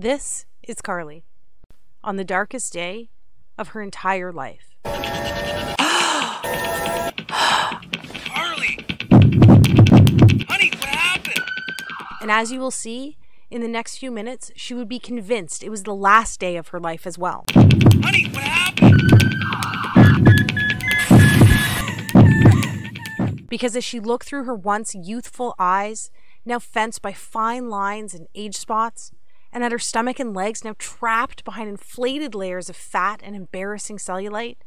This is Carly on the darkest day of her entire life. Carly! Honey, what happened? And as you will see, in the next few minutes, she would be convinced it was the last day of her life as well. Honey, what happened? Because as she looked through her once youthful eyes, now fenced by fine lines and age spots, and at her stomach and legs now trapped behind inflated layers of fat and embarrassing cellulite,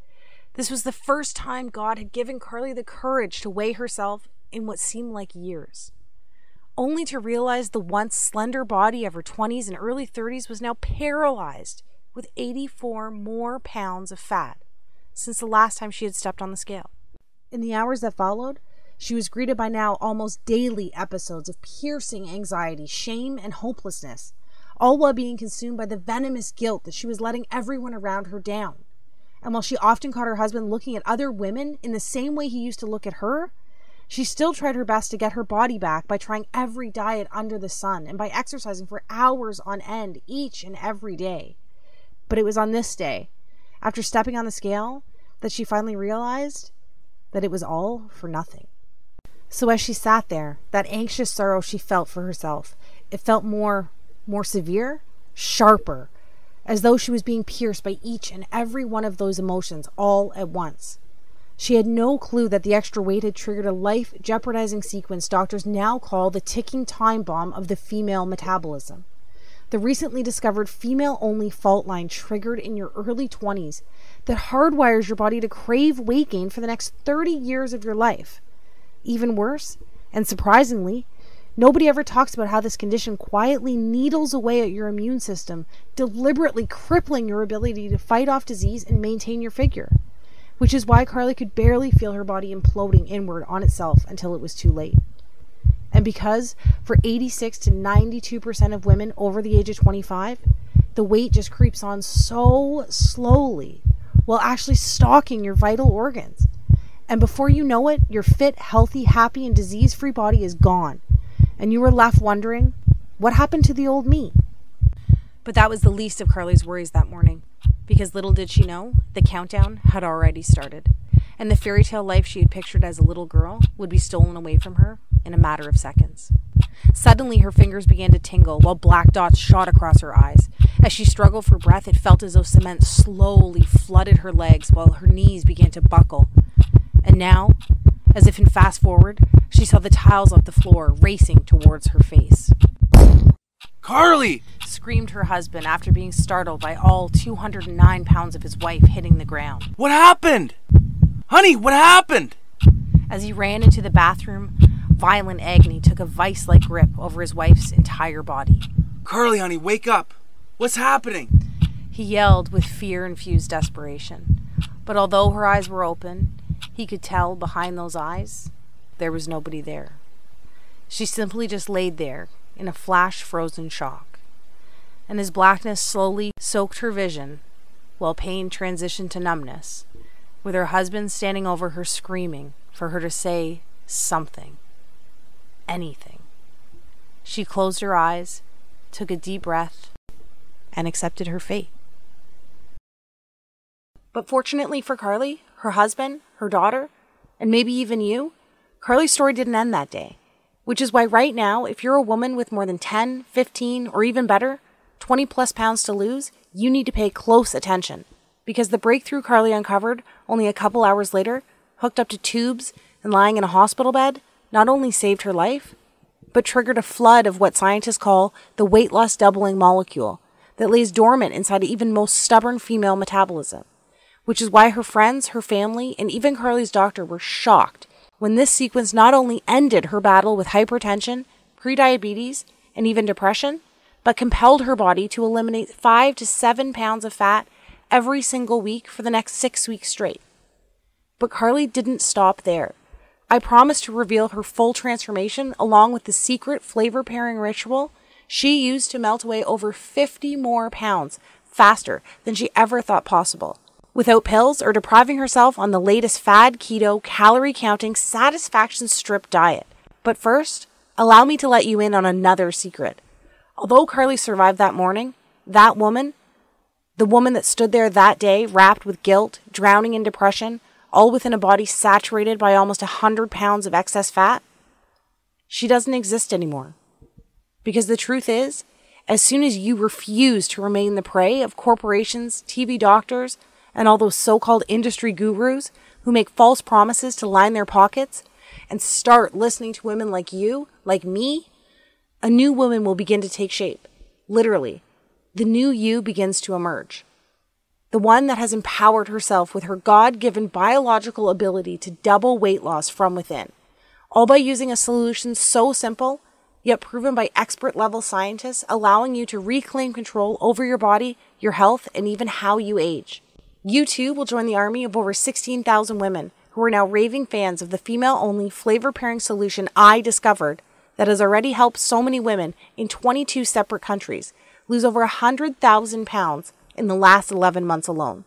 this was the first time God had given Carly the courage to weigh herself in what seemed like years. Only to realize the once slender body of her 20s and early 30s was now paralyzed with 84 more pounds of fat since the last time she had stepped on the scale. In the hours that followed, she was greeted by now almost daily episodes of piercing anxiety, shame, and hopelessness, all while being consumed by the venomous guilt that she was letting everyone around her down. And while she often caught her husband looking at other women in the same way he used to look at her, she still tried her best to get her body back by trying every diet under the sun and by exercising for hours on end each and every day. But it was on this day, after stepping on the scale, that she finally realized that it was all for nothing. So as she sat there, that anxious sorrow she felt for herself, it felt more more severe, sharper, as though she was being pierced by each and every one of those emotions all at once. She had no clue that the extra weight had triggered a life jeopardizing sequence doctors now call the ticking time bomb of the female metabolism. The recently discovered female only fault line triggered in your early 20s that hardwires your body to crave weight gain for the next 30 years of your life. Even worse, and surprisingly, nobody ever talks about how this condition quietly needles away at your immune system, deliberately crippling your ability to fight off disease and maintain your figure. Which is why Carly could barely feel her body imploding inward on itself until it was too late. And because for 86 to 92% of women over the age of 25, the weight just creeps on so slowly while actually stalking your vital organs. And before you know it, your fit, healthy, happy, and disease free body is gone. And you were left wondering, what happened to the old me? But that was the least of Carly's worries that morning, because little did she know, the countdown had already started, and the fairy tale life she had pictured as a little girl would be stolen away from her in a matter of seconds. Suddenly, her fingers began to tingle while black dots shot across her eyes. As she struggled for breath, it felt as though cement slowly flooded her legs while her knees began to buckle. And now, as if in fast forward, she saw the tiles of the floor racing towards her face. Carly! Screamed her husband after being startled by all 209 pounds of his wife hitting the ground. What happened? Honey, what happened? As he ran into the bathroom, violent agony took a vice like grip over his wife's entire body. Carly, honey, wake up. What's happening? He yelled with fear infused desperation. But although her eyes were open, he could tell behind those eyes there was nobody there. She simply just laid there in a flash frozen shock. And as blackness slowly soaked her vision, while pain transitioned to numbness, with her husband standing over her screaming for her to say something, anything. She closed her eyes, took a deep breath, and accepted her fate. But fortunately for Carly, her husband, her daughter, and maybe even you, Carly's story didn't end that day. Which is why, right now, if you're a woman with more than 10, 15, or even better, 20 plus pounds to lose, you need to pay close attention. Because the breakthrough Carly uncovered only a couple hours later, hooked up to tubes and lying in a hospital bed, not only saved her life, but triggered a flood of what scientists call the weight loss doubling molecule that lays dormant inside even most stubborn female metabolism. Which is why her friends, her family, and even Carly's doctor were shocked when this sequence not only ended her battle with hypertension, prediabetes, and even depression, but compelled her body to eliminate five to seven pounds of fat every single week for the next six weeks straight. But Carly didn't stop there. I promised to reveal her full transformation along with the secret flavor pairing ritual she used to melt away over 50 more pounds faster than she ever thought possible without pills or depriving herself on the latest fad keto calorie counting satisfaction strip diet. But first, allow me to let you in on another secret. Although Carly survived that morning, that woman, the woman that stood there that day, wrapped with guilt, drowning in depression, all within a body saturated by almost a hundred pounds of excess fat, she doesn't exist anymore. Because the truth is, as soon as you refuse to remain the prey of corporations, TV doctors, and all those so called industry gurus who make false promises to line their pockets, and start listening to women like you, like me, a new woman will begin to take shape. Literally, the new you begins to emerge. The one that has empowered herself with her God given biological ability to double weight loss from within, all by using a solution so simple, yet proven by expert level scientists, allowing you to reclaim control over your body, your health, and even how you age. You too will join the army of over 16,000 women who are now raving fans of the female only flavor pairing solution I discovered that has already helped so many women in 22 separate countries lose over 100,000 pounds in the last 11 months alone.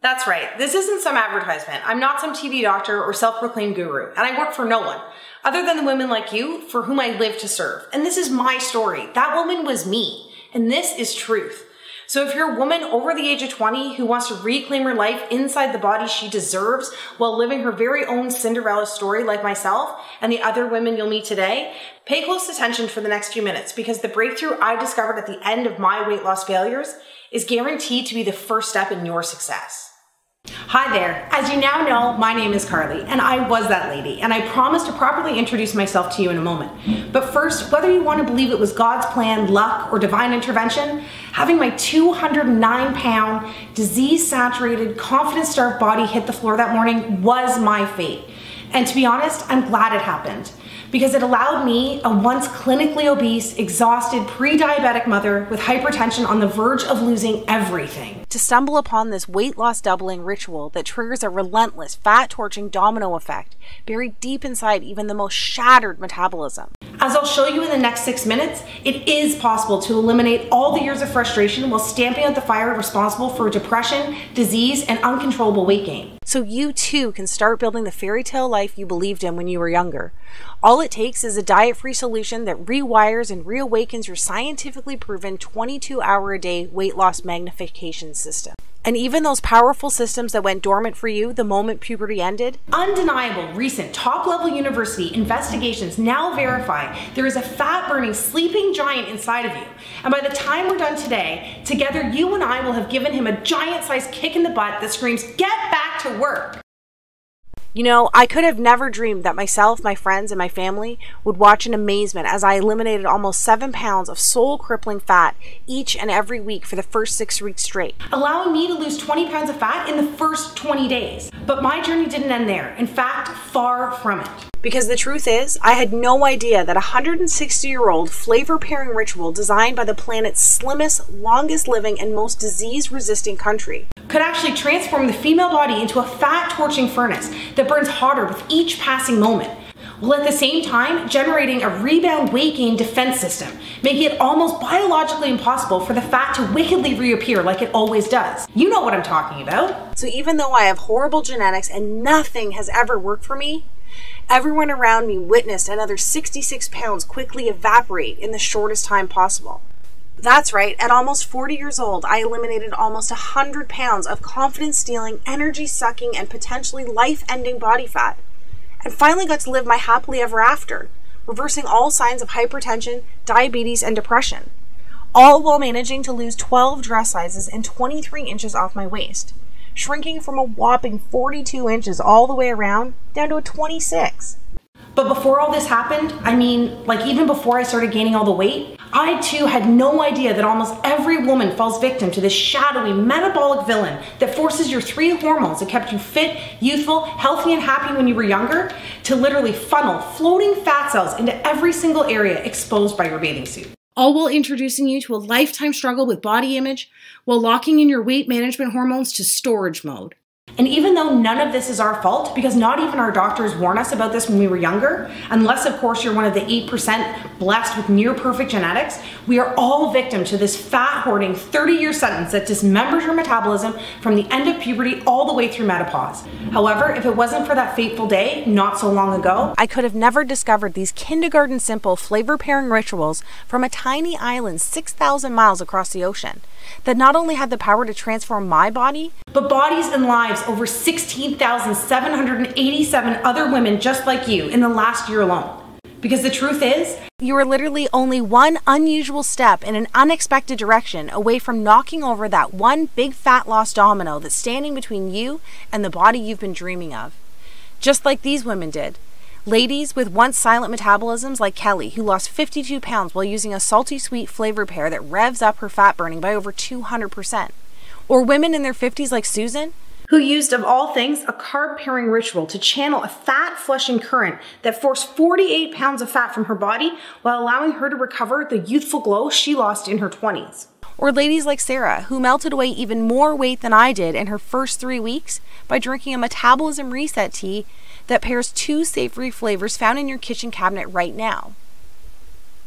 That's right. This isn't some advertisement. I'm not some TV doctor or self proclaimed guru, and I work for no one other than the women like you for whom I live to serve. And this is my story. That woman was me, and this is truth. So if you're a woman over the age of 20 who wants to reclaim her life inside the body she deserves while living her very own Cinderella story like myself and the other women you'll meet today, pay close attention for the next few minutes because the breakthrough I discovered at the end of my weight loss failures is guaranteed to be the first step in your success. Hi there. As you now know, my name is Carly, and I was that lady, and I promise to properly introduce myself to you in a moment. But first, whether you want to believe it was God's plan, luck, or divine intervention, having my 209 pound, disease saturated, confidence starved body hit the floor that morning was my fate. And to be honest, I'm glad it happened because it allowed me, a once clinically obese, exhausted, pre diabetic mother with hypertension on the verge of losing everything, to stumble upon this weight loss doubling ritual that triggers a relentless, fat torching domino effect buried deep inside even the most shattered metabolism. As I'll show you in the next six minutes, it is possible to eliminate all the years of frustration while stamping out the fire responsible for depression, disease, and uncontrollable weight gain. So you too can start building the fairy tale life you believed in when you were younger. All it takes is a diet free solution that rewires and reawakens your scientifically proven 22 hour a day weight loss magnification system. And even those powerful systems that went dormant for you the moment puberty ended? Undeniable recent top level university investigations now verify there is a fat burning sleeping giant inside of you. And by the time we're done today, together you and I will have given him a giant sized kick in the butt that screams, Get back to work! You know, I could have never dreamed that myself, my friends, and my family would watch in amazement as I eliminated almost seven pounds of soul crippling fat each and every week for the first six weeks straight. Allowing me to lose 20 pounds of fat in the first 20 days. But my journey didn't end there. In fact, far from it. Because the truth is, I had no idea that a 160 year old flavor pairing ritual designed by the planet's slimmest, longest living, and most disease resistant country could actually transform the female body into a fat torching furnace that burns hotter with each passing moment while at the same time generating a rebound weight gain defense system, making it almost biologically impossible for the fat to wickedly reappear like it always does. You know what I'm talking about. So even though I have horrible genetics and nothing has ever worked for me, everyone around me witnessed another 66 pounds quickly evaporate in the shortest time possible. That's right, at almost 40 years old, I eliminated almost 100 pounds of confidence stealing, energy sucking, and potentially life ending body fat, and finally got to live my happily ever after, reversing all signs of hypertension, diabetes, and depression, all while managing to lose 12 dress sizes and 23 inches off my waist, shrinking from a whopping 42 inches all the way around down to a 26. But before all this happened, I mean, like even before I started gaining all the weight, I too had no idea that almost every woman falls victim to this shadowy metabolic villain that forces your three hormones that kept you fit, youthful, healthy, and happy when you were younger to literally funnel floating fat cells into every single area exposed by your bathing suit. All while introducing you to a lifetime struggle with body image while locking in your weight management hormones to storage mode. And even though none of this is our fault, because not even our doctors warn us about this when we were younger, unless of course you're one of the 8% blessed with near perfect genetics, we are all victim to this fat hoarding 30 year sentence that dismembers your metabolism from the end of puberty all the way through menopause. However, if it wasn't for that fateful day not so long ago, I could have never discovered these kindergarten simple flavor pairing rituals from a tiny island 6,000 miles across the ocean that not only had the power to transform my body, but bodies and lives over 16,787 other women just like you in the last year alone. Because the truth is, you are literally only one unusual step in an unexpected direction away from knocking over that one big fat lost domino that's standing between you and the body you've been dreaming of. Just like these women did. Ladies with once silent metabolisms like Kelly, who lost 52 pounds while using a salty sweet flavor pair that revs up her fat burning by over 200%. Or women in their 50s like Susan, who used, of all things, a carb pairing ritual to channel a fat flushing current that forced 48 pounds of fat from her body while allowing her to recover the youthful glow she lost in her 20s. Or ladies like Sarah, who melted away even more weight than I did in her first three weeks by drinking a metabolism reset tea that pairs two savory flavors found in your kitchen cabinet right now.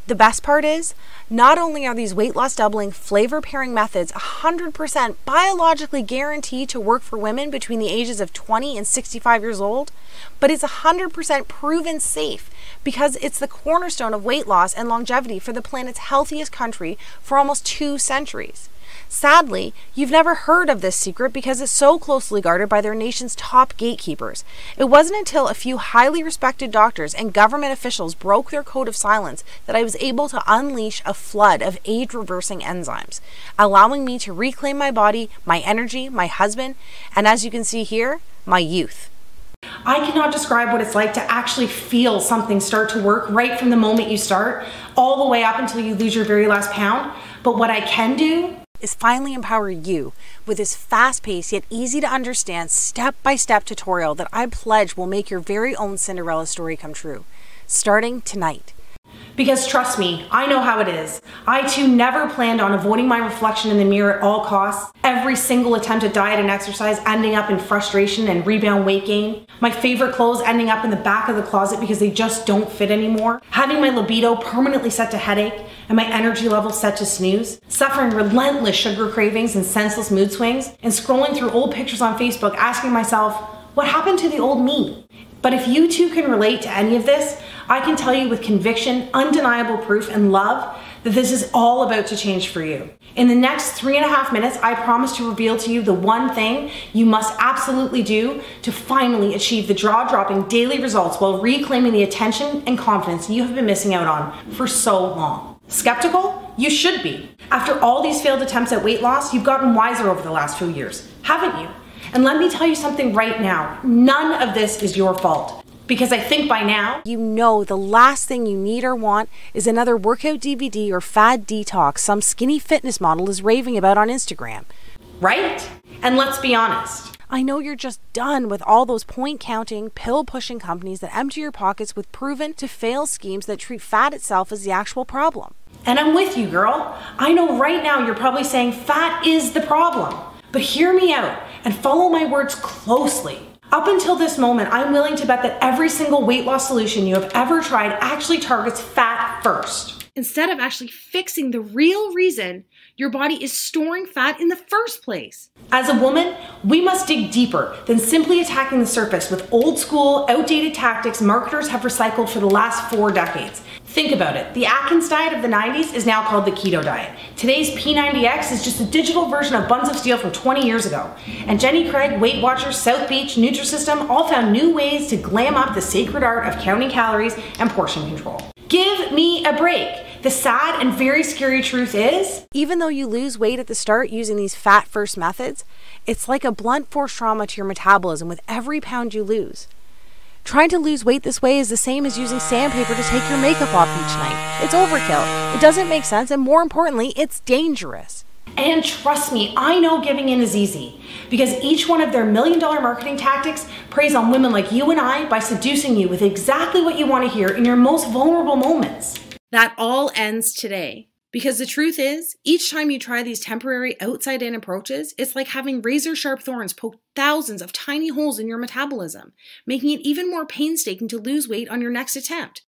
The best part is, not only are these weight loss doubling flavor pairing methods 100% biologically guaranteed to work for women between the ages of 20 and 65 years old, but it's 100% proven safe because it's the cornerstone of weight loss and longevity for the planet's healthiest country for almost two centuries. Sadly, you've never heard of this secret because it's so closely guarded by their nation's top gatekeepers. It wasn't until a few highly respected doctors and government officials broke their code of silence that I was able to unleash a flood of age reversing enzymes, allowing me to reclaim my body, my energy, my husband, and as you can see here, my youth. I cannot describe what it's like to actually feel something start to work right from the moment you start, all the way up until you lose your very last pound. But what I can do is finally empower you with this fast paced yet easy to understand step by step tutorial that I pledge will make your very own Cinderella story come true, starting tonight. Because trust me, I know how it is. I too never planned on avoiding my reflection in the mirror at all costs. Every single attempt at diet and exercise ending up in frustration and rebound weight gain. My favorite clothes ending up in the back of the closet because they just don't fit anymore. Having my libido permanently set to headache and my energy level set to snooze. Suffering relentless sugar cravings and senseless mood swings. And scrolling through old pictures on Facebook asking myself, what happened to the old me? But if you too can relate to any of this, I can tell you with conviction, undeniable proof, and love that this is all about to change for you. In the next three and a half minutes, I promise to reveal to you the one thing you must absolutely do to finally achieve the jaw dropping daily results while reclaiming the attention and confidence you have been missing out on for so long. Skeptical? You should be. After all these failed attempts at weight loss, you've gotten wiser over the last few years, haven't you? And let me tell you something right now none of this is your fault. Because I think by now, you know the last thing you need or want is another workout DVD or fad detox some skinny fitness model is raving about on Instagram. Right? And let's be honest. I know you're just done with all those point counting, pill pushing companies that empty your pockets with proven to fail schemes that treat fat itself as the actual problem. And I'm with you, girl. I know right now you're probably saying fat is the problem. But hear me out and follow my words closely. Up until this moment, I'm willing to bet that every single weight loss solution you have ever tried actually targets fat first. Instead of actually fixing the real reason your body is storing fat in the first place. As a woman, we must dig deeper than simply attacking the surface with old school, outdated tactics marketers have recycled for the last four decades. Think about it. The Atkins diet of the 90s is now called the keto diet. Today's P90X is just a digital version of Buns of Steel from 20 years ago. And Jenny Craig, Weight Watchers, South Beach, Nutrisystem all found new ways to glam up the sacred art of counting calories and portion control. Give me a break. The sad and very scary truth is even though you lose weight at the start using these fat first methods, it's like a blunt force trauma to your metabolism with every pound you lose. Trying to lose weight this way is the same as using sandpaper to take your makeup off each night. It's overkill. It doesn't make sense, and more importantly, it's dangerous. And trust me, I know giving in is easy because each one of their million dollar marketing tactics preys on women like you and I by seducing you with exactly what you want to hear in your most vulnerable moments. That all ends today Because the truth is, each time you try these temporary outside in approaches, it's like having razor sharp thorns poke thousands of tiny holes in your metabolism, making it even more painstaking to lose weight on your next attempt.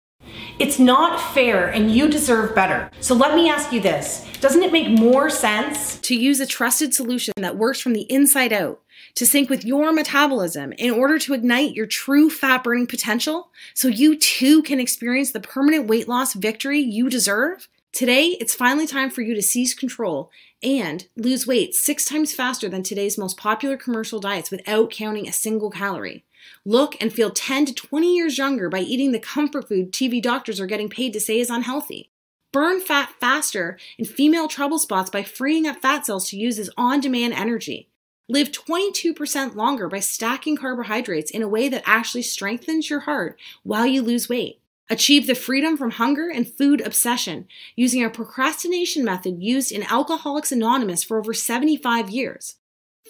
It's not fair and you deserve better. So let me ask you this Doesn't it make more sense to use a trusted solution that works from the inside out? To sync with your metabolism in order to ignite your true fat burning potential so you too can experience the permanent weight loss victory you deserve? Today, it's finally time for you to seize control and lose weight six times faster than today's most popular commercial diets without counting a single calorie. Look and feel 10 to 20 years younger by eating the comfort food TV doctors are getting paid to say is unhealthy. Burn fat faster in female trouble spots by freeing up fat cells to use as on demand energy. Live 22% longer by stacking carbohydrates in a way that actually strengthens your heart while you lose weight. Achieve the freedom from hunger and food obsession using a procrastination method used in Alcoholics Anonymous for over 75 years.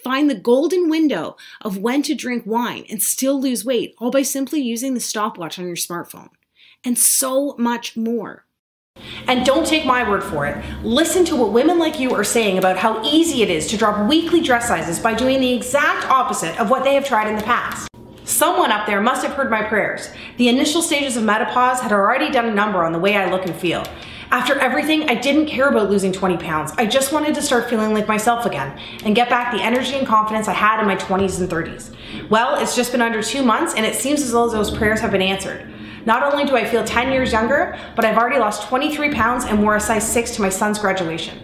Find the golden window of when to drink wine and still lose weight, all by simply using the stopwatch on your smartphone. And so much more. And don't take my word for it. Listen to what women like you are saying about how easy it is to drop weekly dress sizes by doing the exact opposite of what they have tried in the past. Someone up there must have heard my prayers. The initial stages of menopause had already done a number on the way I look and feel. After everything, I didn't care about losing 20 pounds. I just wanted to start feeling like myself again and get back the energy and confidence I had in my 20s and 30s. Well, it's just been under two months and it seems as though those prayers have been answered. Not only do I feel 10 years younger, but I've already lost 23 pounds and wore a size 6 to my son's graduation.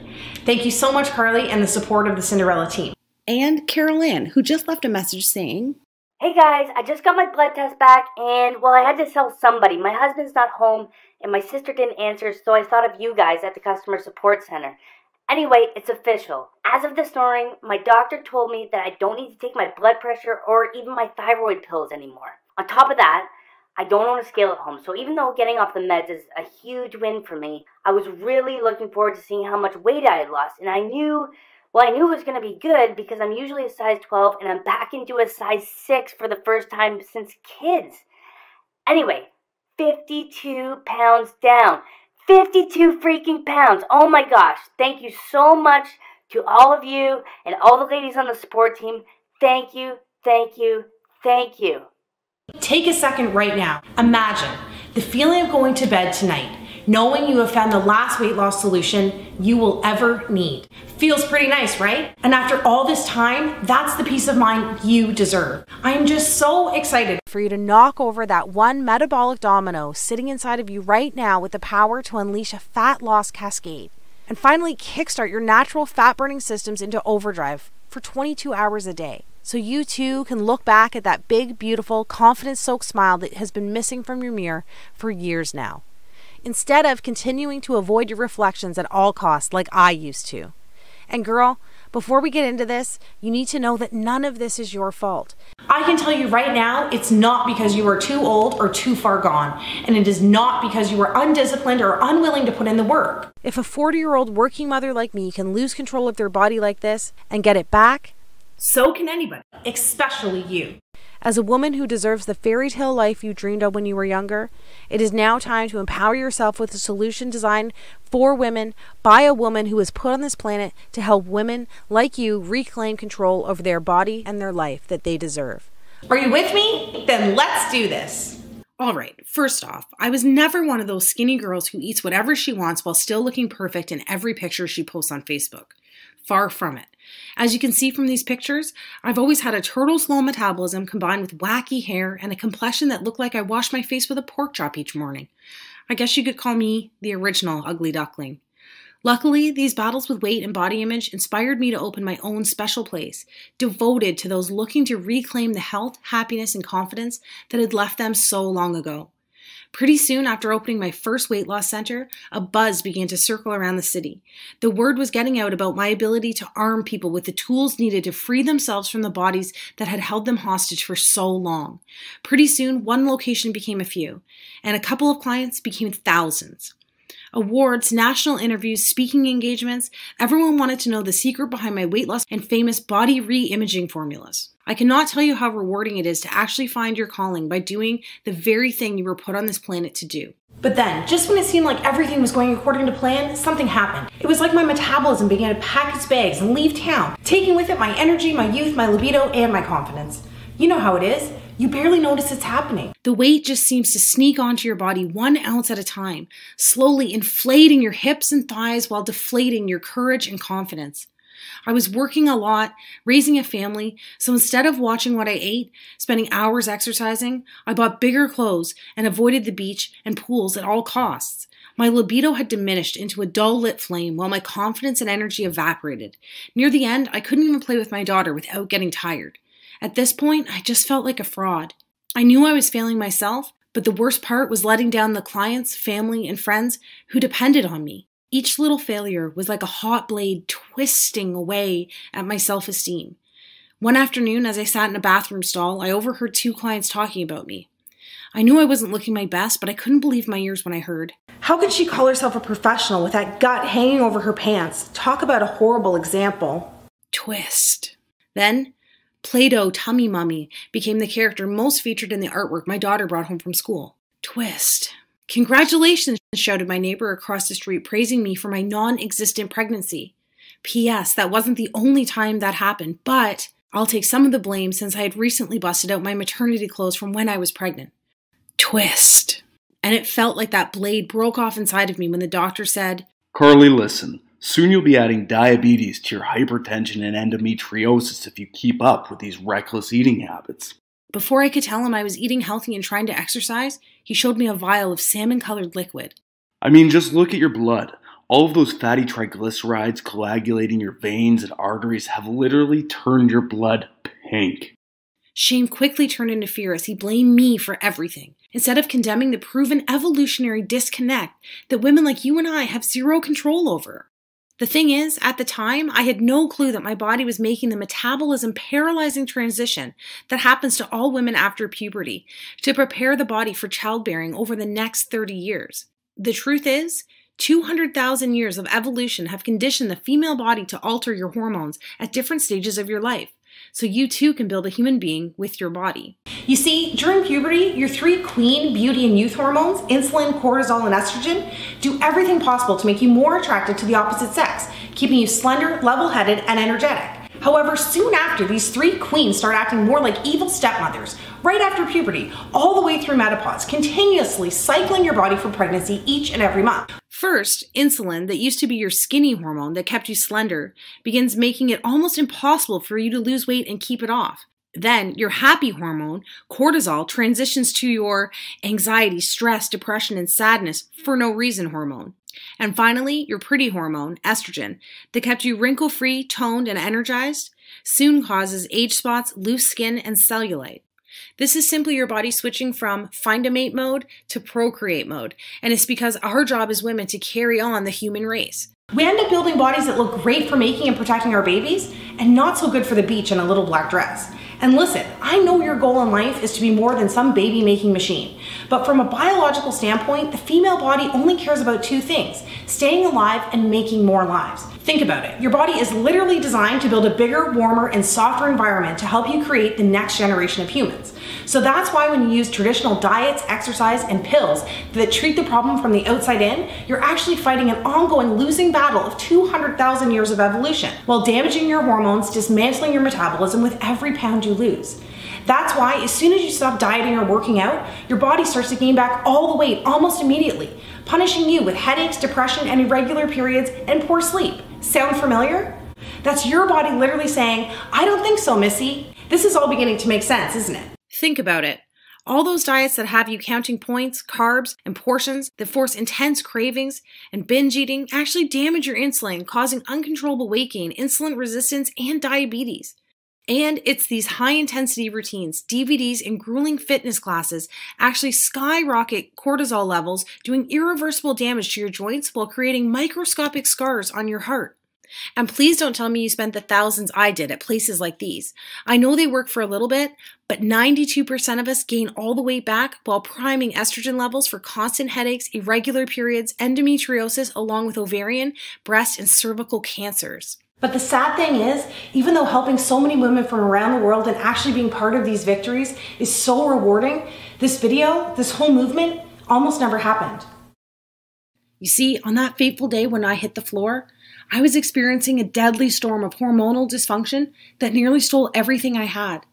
Thank you so much, Carly, and the support of the Cinderella team. And Carol Ann, who just left a message saying, Hey guys, I just got my blood test back and well, I had to tell somebody. My husband's not home and my sister didn't answer, so I thought of you guys at the customer support center. Anyway, it's official. As of this morning, my doctor told me that I don't need to take my blood pressure or even my thyroid pills anymore. On top of that, I don't own a scale at home, so even though getting off the meds is a huge win for me, I was really looking forward to seeing how much weight I had lost, and I knew well, I knew it was going to be good because I'm usually a size 12 and I'm back into a size 6 for the first time since kids. Anyway, 52 pounds down. 52 freaking pounds. Oh my gosh. Thank you so much to all of you and all the ladies on the support team. Thank you, thank you, thank you. Take a second right now. Imagine the feeling of going to bed tonight knowing you have found the last weight loss solution you will ever need. Feels pretty nice, right? And after all this time, that's the peace of mind you deserve. I am just so excited for you to knock over that one metabolic domino sitting inside of you right now with the power to unleash a fat loss cascade. And finally, kickstart your natural fat burning systems into overdrive for 22 hours a day. So you too can look back at that big, beautiful, confidence soaked smile that has been missing from your mirror for years now instead of continuing to avoid your reflections at all costs like I used to. And girl, before we get into this, you need to know that none of this is your fault. I can tell you right now, it's not because you are too old or too far gone, and it is not because you are undisciplined or unwilling to put in the work. If a 40 year old working mother like me can lose control of their body like this and get it back, so can anybody, especially you. As a woman who deserves the fairy tale life you dreamed of when you were younger, it is now time to empower yourself with a solution designed for women by a woman who was put on this planet to help women like you reclaim control over their body and their life that they deserve. Are you with me? Then let's do this. All right, first off, I was never one of those skinny girls who eats whatever she wants while still looking perfect in every picture she posts on Facebook. Far from it. As you can see from these pictures, I've always had a turtle slow metabolism combined with wacky hair and a complexion that looked like I washed my face with a pork chop each morning. I guess you could call me the original ugly duckling. Luckily, these battles with weight and body image inspired me to open my own special place, devoted to those looking to reclaim the health, happiness, and confidence that had left them so long ago. Pretty soon after opening my first weight loss center, a buzz began to circle around the city. The word was getting out about my ability to arm people with the tools needed to free themselves from the bodies that had held them hostage for so long. Pretty soon, one location became a few, and a couple of clients became thousands awards, national interviews, speaking engagements. Everyone wanted to know the secret behind my weight loss and famous body re imaging formulas. I cannot tell you how rewarding it is to actually find your calling by doing the very thing you were put on this planet to do. But then, just when it seemed like everything was going according to plan, something happened. It was like my metabolism began to pack its bags and leave town, taking with it my energy, my youth, my libido, and my confidence. You know how it is. You barely notice it's happening. The weight just seems to sneak onto your body one ounce at a time, slowly inflating your hips and thighs while deflating your courage and confidence. I was working a lot, raising a family, so instead of watching what I ate, spending hours exercising, I bought bigger clothes and avoided the beach and pools at all costs. My libido had diminished into a dull lit flame while my confidence and energy evaporated. Near the end, I couldn't even play with my daughter without getting tired. At this point, I just felt like a fraud. I knew I was failing myself, but the worst part was letting down the clients, family, and friends who depended on me. Each little failure was like a hot blade twisting away at my self esteem. One afternoon, as I sat in a bathroom stall, I overheard two clients talking about me. I knew I wasn't looking my best, but I couldn't believe my ears when I heard. How could she call herself a professional with that gut hanging over her pants? Talk about a horrible example. Twist. Then, Play Doh Tummy Mummy became the character most featured in the artwork my daughter brought home from school. Twist. Congratulations, shouted my neighbor across the street, praising me for my non existent pregnancy. P.S. That wasn't the only time that happened, but I'll take some of the blame since I had recently busted out my maternity clothes from when I was pregnant. Twist. And it felt like that blade broke off inside of me when the doctor said, Carly, listen. Soon you'll be adding diabetes to your hypertension and endometriosis if you keep up with these reckless eating habits. Before I could tell him I was eating healthy and trying to exercise, he showed me a vial of salmon colored liquid. I mean, just look at your blood. All of those fatty triglycerides coagulating your veins and arteries have literally turned your blood pink. Shame quickly turned into fear as he blamed me for everything, instead of condemning the proven evolutionary disconnect that women like you and I have zero control over. The thing is, at the time, I had no clue that my body was making the metabolism paralyzing transition that happens to all women after puberty to prepare the body for childbearing over the next 30 years. The truth is, 200,000 years of evolution have conditioned the female body to alter your hormones at different stages of your life so you too can build a human being with your body. You see, during puberty, your three queen beauty and youth hormones, insulin, cortisol, and estrogen, do everything possible to make you more attracted to the opposite sex, keeping you slender, level headed, and energetic. However, soon after, these three queens start acting more like evil stepmothers, right after puberty, all the way through menopause, continuously cycling your body for pregnancy each and every month. First, insulin, that used to be your skinny hormone that kept you slender, begins making it almost impossible for you to lose weight and keep it off. Then, your happy hormone, cortisol, transitions to your anxiety, stress, depression, and sadness for no reason hormone. And finally, your pretty hormone, estrogen, that kept you wrinkle free, toned, and energized, soon causes age spots, loose skin, and cellulite. This is simply your body switching from find a mate mode to procreate mode, and it's because our job as women to carry on the human race. We end up building bodies that look great for making and protecting our babies, and not so good for the beach in a little black dress. And listen, I know your goal in life is to be more than some baby making machine. But from a biological standpoint, the female body only cares about two things staying alive and making more lives. Think about it. Your body is literally designed to build a bigger, warmer, and softer environment to help you create the next generation of humans. So that's why when you use traditional diets, exercise, and pills that treat the problem from the outside in, you're actually fighting an ongoing losing battle of 200,000 years of evolution while damaging your hormones, dismantling your metabolism with every pound you lose. That's why as soon as you stop dieting or working out, your body starts to gain back all the weight almost immediately, punishing you with headaches, depression, and irregular periods and poor sleep. Sound familiar? That's your body literally saying, I don't think so, Missy. This is all beginning to make sense, isn't it? Think about it. All those diets that have you counting points, carbs, and portions that force intense cravings and binge eating actually damage your insulin, causing uncontrollable weight gain, insulin resistance, and diabetes. And it's these high intensity routines, DVDs, and grueling fitness classes actually skyrocket cortisol levels, doing irreversible damage to your joints while creating microscopic scars on your heart. And please don't tell me you spent the thousands I did at places like these. I know they work for a little bit, but 92% of us gain all the weight back while priming estrogen levels for constant headaches, irregular periods, endometriosis, along with ovarian, breast, and cervical cancers. But the sad thing is, even though helping so many women from around the world and actually being part of these victories is so rewarding, this video, this whole movement, almost never happened. You see, on that fateful day when I hit the floor, I was experiencing a deadly storm of hormonal dysfunction that nearly stole everything I had.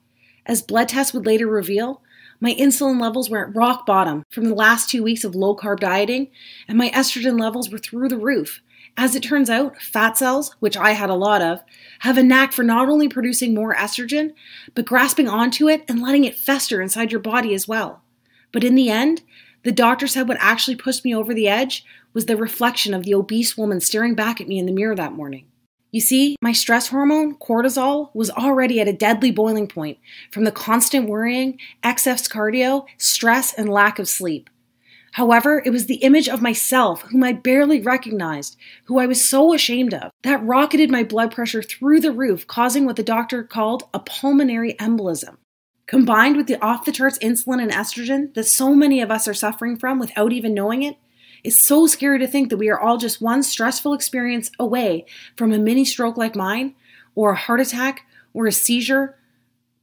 As blood tests would later reveal, my insulin levels were at rock bottom from the last two weeks of low carb dieting, and my estrogen levels were through the roof. As it turns out, fat cells, which I had a lot of, have a knack for not only producing more estrogen, but grasping onto it and letting it fester inside your body as well. But in the end, the doctor said what actually pushed me over the edge was the reflection of the obese woman staring back at me in the mirror that morning. You see, my stress hormone, cortisol, was already at a deadly boiling point from the constant worrying, excess cardio, stress, and lack of sleep. However, it was the image of myself, whom I barely recognized, who I was so ashamed of, that rocketed my blood pressure through the roof, causing what the doctor called a pulmonary embolism. Combined with the off the charts insulin and estrogen that so many of us are suffering from without even knowing it, it's so scary to think that we are all just one stressful experience away from a mini stroke like mine, or a heart attack, or a seizure,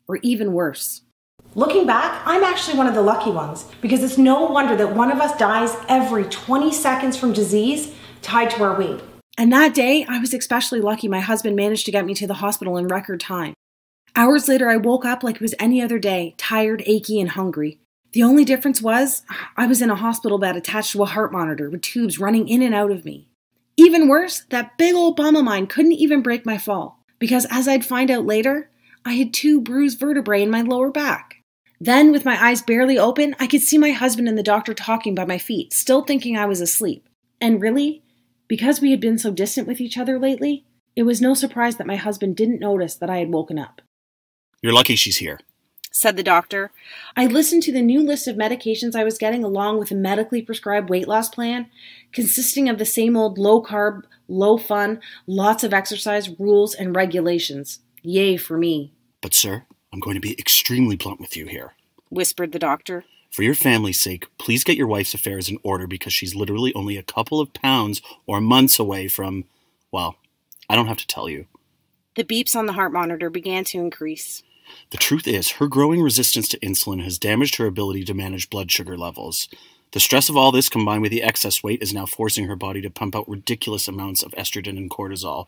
or even worse. Looking back, I'm actually one of the lucky ones because it's no wonder that one of us dies every 20 seconds from disease tied to our weight. And that day, I was especially lucky my husband managed to get me to the hospital in record time. Hours later, I woke up like it was any other day, tired, achy, and hungry. The only difference was I was in a hospital bed attached to a heart monitor with tubes running in and out of me. Even worse, that big old bum of mine couldn't even break my fall, because as I'd find out later, I had two bruised vertebrae in my lower back. Then, with my eyes barely open, I could see my husband and the doctor talking by my feet, still thinking I was asleep. And really, because we had been so distant with each other lately, it was no surprise that my husband didn't notice that I had woken up. You're lucky she's here said the doctor. I listened to the new list of medications I was getting along with a medically prescribed weight loss plan, consisting of the same old low carb, low fun, lots of exercise rules and regulations. Yay for me. But, sir, I'm going to be extremely blunt with you here, whispered the doctor. For your family's sake, please get your wife's affairs in order because she's literally only a couple of pounds or months away from, well, I don't have to tell you. The beeps on the heart monitor began to increase. The truth is, her growing resistance to insulin has damaged her ability to manage blood sugar levels. The stress of all this combined with the excess weight is now forcing her body to pump out ridiculous amounts of estrogen and cortisol.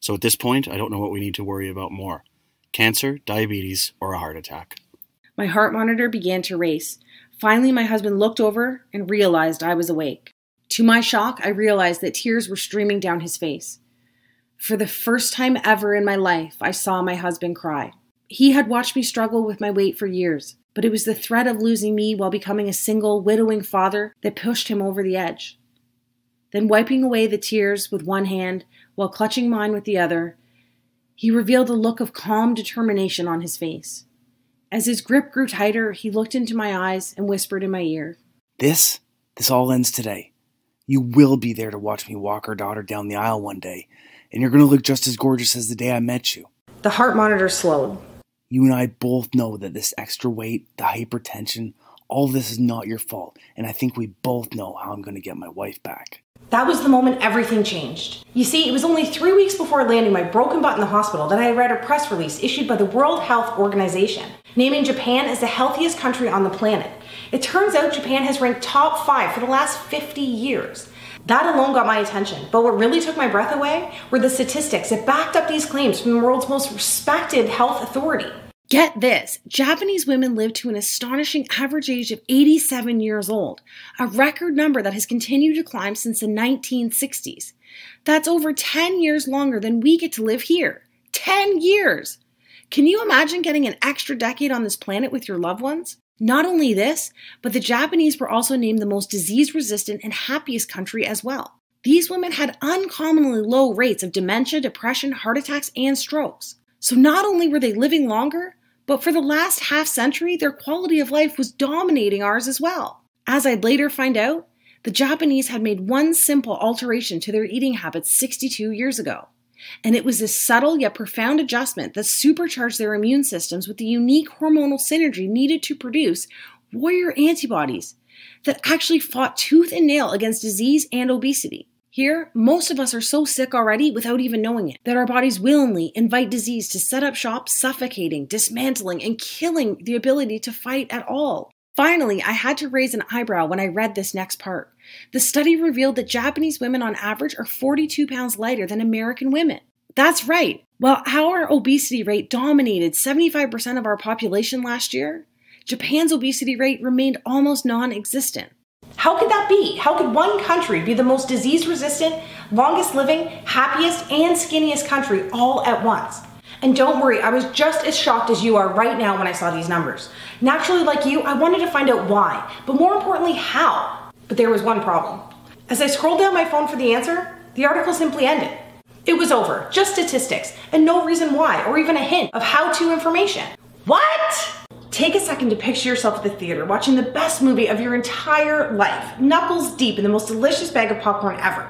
So at this point, I don't know what we need to worry about more cancer, diabetes, or a heart attack. My heart monitor began to race. Finally, my husband looked over and realized I was awake. To my shock, I realized that tears were streaming down his face. For the first time ever in my life, I saw my husband cry. He had watched me struggle with my weight for years, but it was the threat of losing me while becoming a single, widowing father that pushed him over the edge. Then, wiping away the tears with one hand while clutching mine with the other, he revealed a look of calm determination on his face. As his grip grew tighter, he looked into my eyes and whispered in my ear This, this all ends today. You will be there to watch me walk our daughter down the aisle one day, and you're going to look just as gorgeous as the day I met you. The heart monitor slowed. You and I both know that this extra weight, the hypertension, all this is not your fault, and I think we both know how I'm going to get my wife back. That was the moment everything changed. You see, it was only three weeks before landing my broken butt in the hospital that I read a press release issued by the World Health Organization, naming Japan as the healthiest country on the planet. It turns out Japan has ranked top five for the last 50 years. That alone got my attention, but what really took my breath away were the statistics that backed up these claims from the world's most respected health authority. Get this Japanese women live to an astonishing average age of 87 years old, a record number that has continued to climb since the 1960s. That's over 10 years longer than we get to live here. 10 years! Can you imagine getting an extra decade on this planet with your loved ones? Not only this, but the Japanese were also named the most disease resistant and happiest country as well. These women had uncommonly low rates of dementia, depression, heart attacks, and strokes. So not only were they living longer, but for the last half century, their quality of life was dominating ours as well. As I'd later find out, the Japanese had made one simple alteration to their eating habits 62 years ago. And it was this subtle yet profound adjustment that supercharged their immune systems with the unique hormonal synergy needed to produce warrior antibodies that actually fought tooth and nail against disease and obesity. Here, most of us are so sick already without even knowing it that our bodies willingly invite disease to set up shop, suffocating, dismantling, and killing the ability to fight at all. Finally, I had to raise an eyebrow when I read this next part. The study revealed that Japanese women on average are 42 pounds lighter than American women. That's right. While our obesity rate dominated 75% of our population last year, Japan's obesity rate remained almost non existent. How could that be? How could one country be the most disease resistant, longest living, happiest, and skinniest country all at once? And don't worry, I was just as shocked as you are right now when I saw these numbers. Naturally, like you, I wanted to find out why, but more importantly, how. But there was one problem. As I scrolled down my phone for the answer, the article simply ended. It was over, just statistics, and no reason why, or even a hint of how to information. What? Take a second to picture yourself at the theater watching the best movie of your entire life, knuckles deep in the most delicious bag of popcorn ever.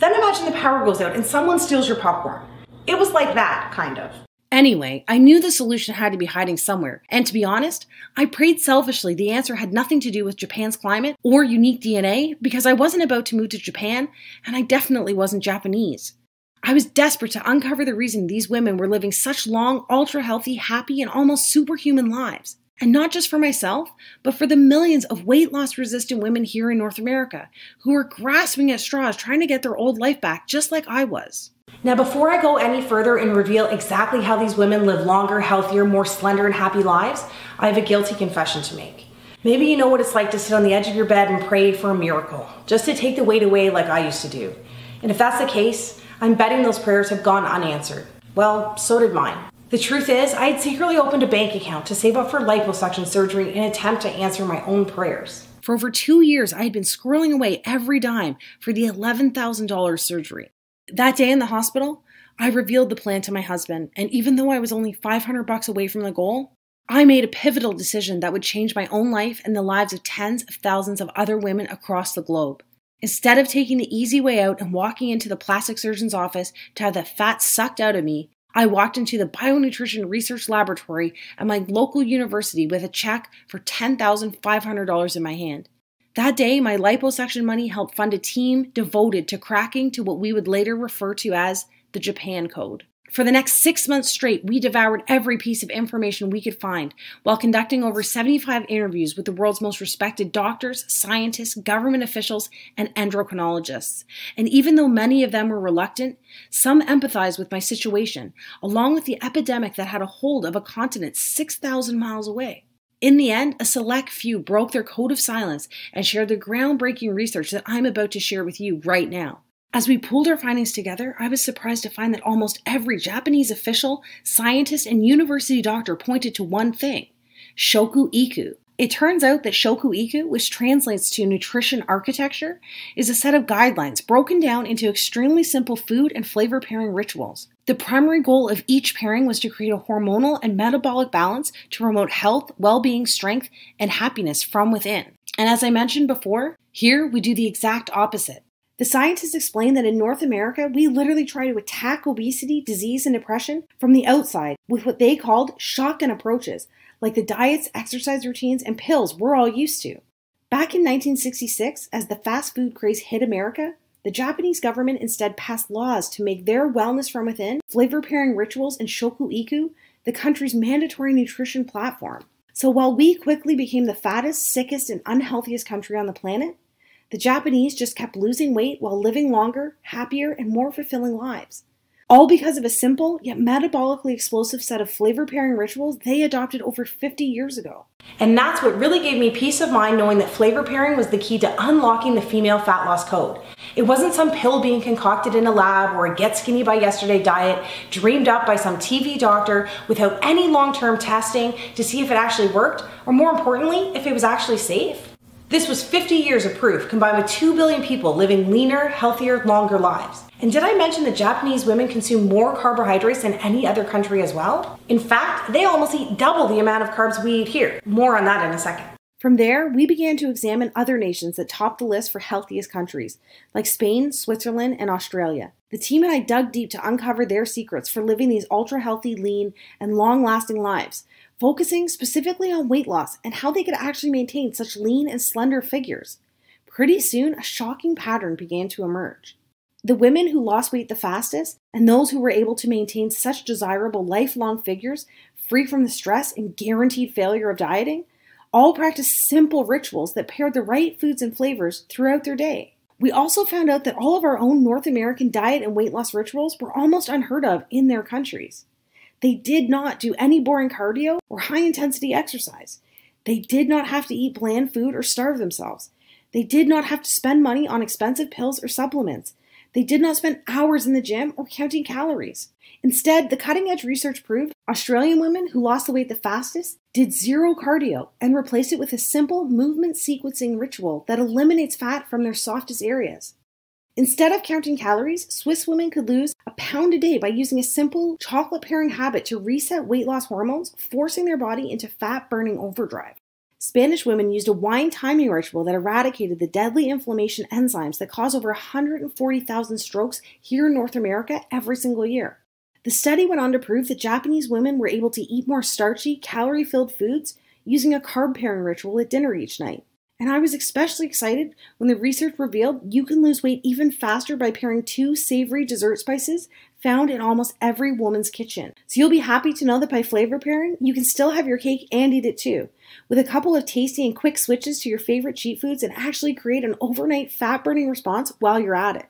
Then imagine the power goes out and someone steals your popcorn. It was like that, kind of. Anyway, I knew the solution had to be hiding somewhere, and to be honest, I prayed selfishly the answer had nothing to do with Japan's climate or unique DNA because I wasn't about to move to Japan, and I definitely wasn't Japanese. I was desperate to uncover the reason these women were living such long, ultra healthy, happy, and almost superhuman lives. And not just for myself, but for the millions of weight loss resistant women here in North America who are grasping at straws trying to get their old life back, just like I was. Now, before I go any further and reveal exactly how these women live longer, healthier, more slender, and happy lives, I have a guilty confession to make. Maybe you know what it's like to sit on the edge of your bed and pray for a miracle, just to take the weight away like I used to do. And if that's the case, I'm betting those prayers have gone unanswered. Well, so did mine. The truth is, I had secretly opened a bank account to save up for liposuction surgery in an attempt to answer my own prayers. For over two years, I had been squirreling away every dime for the $11,000 surgery. That day in the hospital, I revealed the plan to my husband, and even though I was only 500 bucks away from the goal, I made a pivotal decision that would change my own life and the lives of tens of thousands of other women across the globe. Instead of taking the easy way out and walking into the plastic surgeon's office to have the fat sucked out of me, I walked into the Bionutrition Research Laboratory at my local university with a check for $10,500 in my hand. That day, my liposuction money helped fund a team devoted to cracking to what we would later refer to as the Japan Code. For the next six months straight, we devoured every piece of information we could find while conducting over 75 interviews with the world's most respected doctors, scientists, government officials, and endocrinologists. And even though many of them were reluctant, some empathized with my situation, along with the epidemic that had a hold of a continent 6,000 miles away. In the end, a select few broke their code of silence and shared the groundbreaking research that I'm about to share with you right now. As we pulled our findings together, I was surprised to find that almost every Japanese official, scientist, and university doctor pointed to one thing Shoku Iku. It turns out that Shoku Iku, which translates to nutrition architecture, is a set of guidelines broken down into extremely simple food and flavor pairing rituals. The primary goal of each pairing was to create a hormonal and metabolic balance to promote health, well being, strength, and happiness from within. And as I mentioned before, here we do the exact opposite. The scientists explain that in North America, we literally try to attack obesity, disease, and depression from the outside with what they called shotgun approaches, like the diets, exercise routines, and pills we're all used to. Back in 1966, as the fast food craze hit America, the Japanese government instead passed laws to make their wellness from within, flavor pairing rituals, and shoku iku the country's mandatory nutrition platform. So while we quickly became the fattest, sickest, and unhealthiest country on the planet, the Japanese just kept losing weight while living longer, happier, and more fulfilling lives. All because of a simple yet metabolically explosive set of flavor pairing rituals they adopted over 50 years ago. And that's what really gave me peace of mind knowing that flavor pairing was the key to unlocking the female fat loss code. It wasn't some pill being concocted in a lab or a get skinny by yesterday diet dreamed up by some TV doctor without any long term testing to see if it actually worked, or more importantly, if it was actually safe. This was 50 years of proof combined with 2 billion people living leaner, healthier, longer lives. And did I mention that Japanese women consume more carbohydrates than any other country as well? In fact, they almost eat double the amount of carbs we eat here. More on that in a second. From there, we began to examine other nations that topped the list for healthiest countries, like Spain, Switzerland, and Australia. The team and I dug deep to uncover their secrets for living these ultra healthy, lean, and long lasting lives, focusing specifically on weight loss and how they could actually maintain such lean and slender figures. Pretty soon, a shocking pattern began to emerge. The women who lost weight the fastest and those who were able to maintain such desirable lifelong figures, free from the stress and guaranteed failure of dieting, all practiced simple rituals that paired the right foods and flavors throughout their day. We also found out that all of our own North American diet and weight loss rituals were almost unheard of in their countries. They did not do any boring cardio or high intensity exercise. They did not have to eat bland food or starve themselves. They did not have to spend money on expensive pills or supplements. They did not spend hours in the gym or counting calories. Instead, the cutting edge research proved Australian women who lost the weight the fastest did zero cardio and replaced it with a simple movement sequencing ritual that eliminates fat from their softest areas. Instead of counting calories, Swiss women could lose a pound a day by using a simple chocolate pairing habit to reset weight loss hormones, forcing their body into fat burning overdrive. Spanish women used a wine timing ritual that eradicated the deadly inflammation enzymes that cause over 140,000 strokes here in North America every single year. The study went on to prove that Japanese women were able to eat more starchy, calorie filled foods using a carb pairing ritual at dinner each night. And I was especially excited when the research revealed you can lose weight even faster by pairing two savory dessert spices found in almost every woman's kitchen. So you'll be happy to know that by flavor pairing, you can still have your cake and eat it too. With a couple of tasty and quick switches to your favorite cheat foods and actually create an overnight fat burning response while you're at it.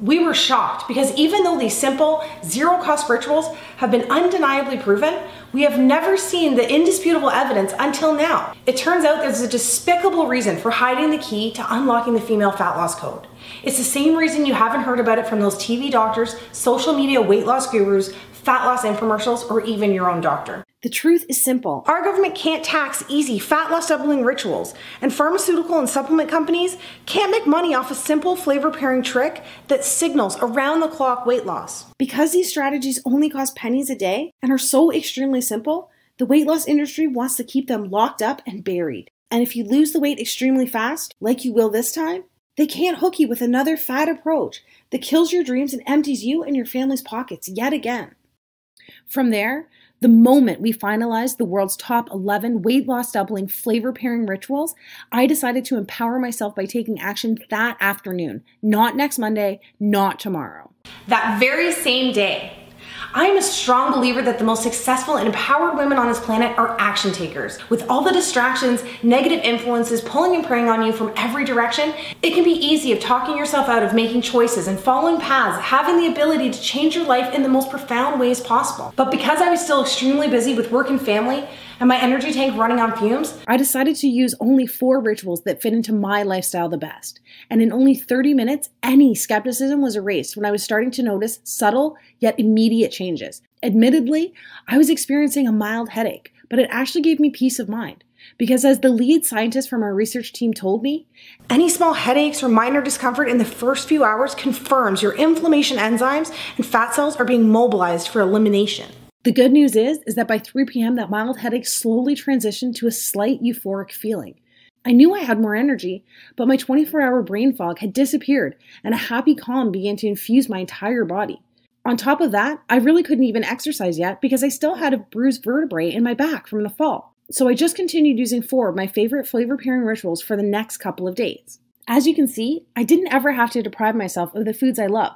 We were shocked because even though these simple, zero cost rituals have been undeniably proven, we have never seen the indisputable evidence until now. It turns out there's a despicable reason for hiding the key to unlocking the female fat loss code. It's the same reason you haven't heard about it from those TV doctors, social media weight loss gurus, fat loss infomercials, or even your own doctor. The truth is simple. Our government can't tax easy fat loss doubling rituals, and pharmaceutical and supplement companies can't make money off a simple flavor pairing trick that signals around the clock weight loss. Because these strategies only cost pennies a day and are so extremely simple, the weight loss industry wants to keep them locked up and buried. And if you lose the weight extremely fast, like you will this time, they can't hook you with another fad approach that kills your dreams and empties you and your family's pockets yet again. From there, the moment we finalized the world's top 11 weight loss doubling flavor pairing rituals, I decided to empower myself by taking action that afternoon, not next Monday, not tomorrow. That very same day, I am a strong believer that the most successful and empowered women on this planet are action takers. With all the distractions, negative influences pulling and preying on you from every direction, it can be easy of talking yourself out of making choices and following paths, having the ability to change your life in the most profound ways possible. But because I was still extremely busy with work and family, and my energy tank running on fumes, I decided to use only four rituals that fit into my lifestyle the best. And in only 30 minutes, any skepticism was erased when I was starting to notice subtle yet immediate changes. Admittedly, I was experiencing a mild headache, but it actually gave me peace of mind. Because as the lead scientist from our research team told me, any small headaches or minor discomfort in the first few hours confirms your inflammation enzymes and fat cells are being mobilized for elimination. The good news is, is that by 3 p.m., that mild headache slowly transitioned to a slight euphoric feeling. I knew I had more energy, but my 24 hour brain fog had disappeared and a happy calm began to infuse my entire body. On top of that, I really couldn't even exercise yet because I still had a bruised vertebrae in my back from the fall. So I just continued using four of my favorite flavor pairing rituals for the next couple of days. As you can see, I didn't ever have to deprive myself of the foods I love.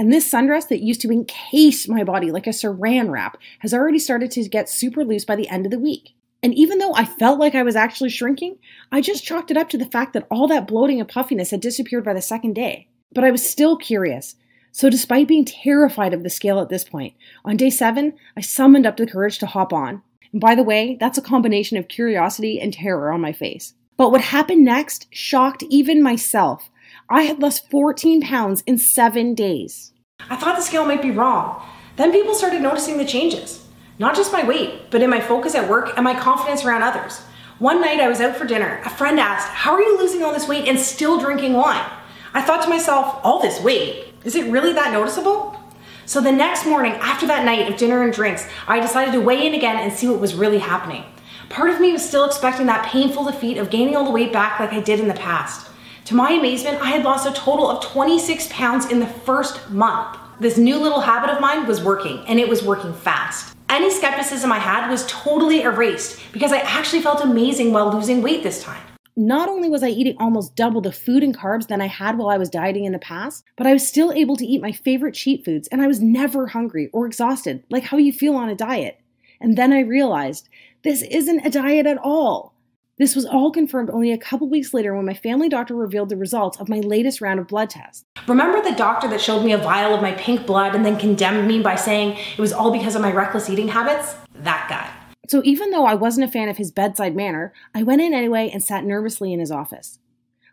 And this sundress that used to encase my body like a saran wrap has already started to get super loose by the end of the week. And even though I felt like I was actually shrinking, I just chalked it up to the fact that all that bloating and puffiness had disappeared by the second day. But I was still curious. So, despite being terrified of the scale at this point, on day seven, I summoned up the courage to hop on. And by the way, that's a combination of curiosity and terror on my face. But what happened next shocked even myself. I had lost 14 pounds in seven days. I thought the scale might be wrong. Then people started noticing the changes. Not just my weight, but in my focus at work and my confidence around others. One night I was out for dinner. A friend asked, How are you losing all this weight and still drinking wine? I thought to myself, All this weight? Is it really that noticeable? So the next morning, after that night of dinner and drinks, I decided to weigh in again and see what was really happening. Part of me was still expecting that painful defeat of gaining all the weight back like I did in the past. To my amazement, I had lost a total of 26 pounds in the first month. This new little habit of mine was working, and it was working fast. Any skepticism I had was totally erased because I actually felt amazing while losing weight this time. Not only was I eating almost double the food and carbs than I had while I was dieting in the past, but I was still able to eat my favorite cheat foods and I was never hungry or exhausted, like how you feel on a diet. And then I realized this isn't a diet at all. This was all confirmed only a couple weeks later when my family doctor revealed the results of my latest round of blood tests. Remember the doctor that showed me a vial of my pink blood and then condemned me by saying it was all because of my reckless eating habits? That guy. So even though I wasn't a fan of his bedside manner, I went in anyway and sat nervously in his office.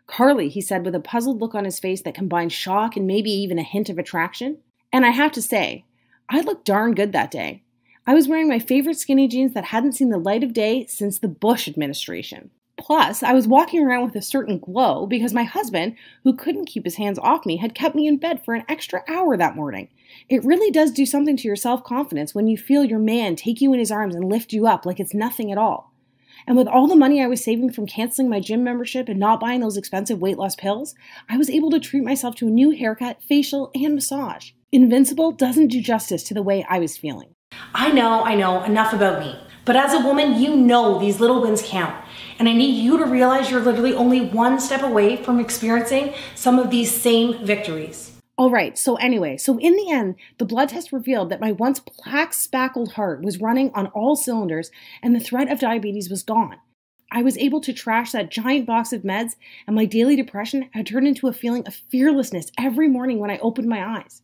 Carly, he said with a puzzled look on his face that combined shock and maybe even a hint of attraction. And I have to say, I looked darn good that day. I was wearing my favorite skinny jeans that hadn't seen the light of day since the Bush administration. Plus, I was walking around with a certain glow because my husband, who couldn't keep his hands off me, had kept me in bed for an extra hour that morning. It really does do something to your self confidence when you feel your man take you in his arms and lift you up like it's nothing at all. And with all the money I was saving from canceling my gym membership and not buying those expensive weight loss pills, I was able to treat myself to a new haircut, facial, and massage. Invincible doesn't do justice to the way I was feeling. I know, I know, enough about me. But as a woman, you know these little wins count. And I need you to realize you're literally only one step away from experiencing some of these same victories. All right, so anyway, so in the end, the blood test revealed that my once plaque spackled heart was running on all cylinders and the threat of diabetes was gone. I was able to trash that giant box of meds, and my daily depression had turned into a feeling of fearlessness every morning when I opened my eyes.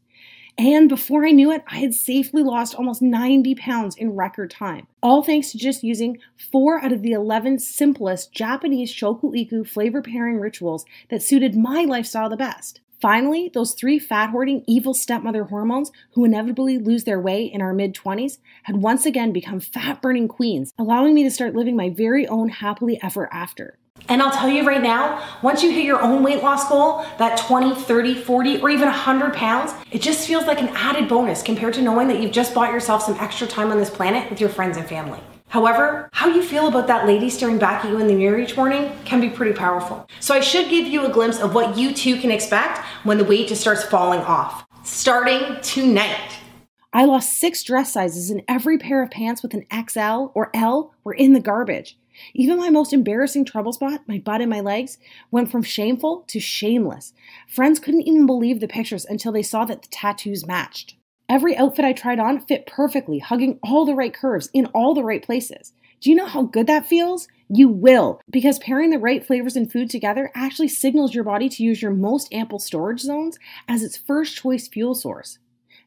And before I knew it, I had safely lost almost 90 pounds in record time. All thanks to just using four out of the 11 simplest Japanese shoku-iku flavor pairing rituals that suited my lifestyle the best. Finally, those three fat hoarding evil stepmother hormones who inevitably lose their way in our mid 20s had once again become fat burning queens, allowing me to start living my very own happily ever after. And I'll tell you right now, once you hit your own weight loss goal, that 20, 30, 40, or even 100 pounds, it just feels like an added bonus compared to knowing that you've just bought yourself some extra time on this planet with your friends and family. However, how you feel about that lady staring back at you in the mirror each morning can be pretty powerful. So I should give you a glimpse of what you too can expect when the weight just starts falling off. Starting tonight. I lost six dress sizes, and every pair of pants with an XL or L were in the garbage. Even my most embarrassing trouble spot, my butt and my legs, went from shameful to shameless. Friends couldn't even believe the pictures until they saw that the tattoos matched. Every outfit I tried on fit perfectly, hugging all the right curves in all the right places. Do you know how good that feels? You will, because pairing the right flavors and food together actually signals your body to use your most ample storage zones as its first choice fuel source.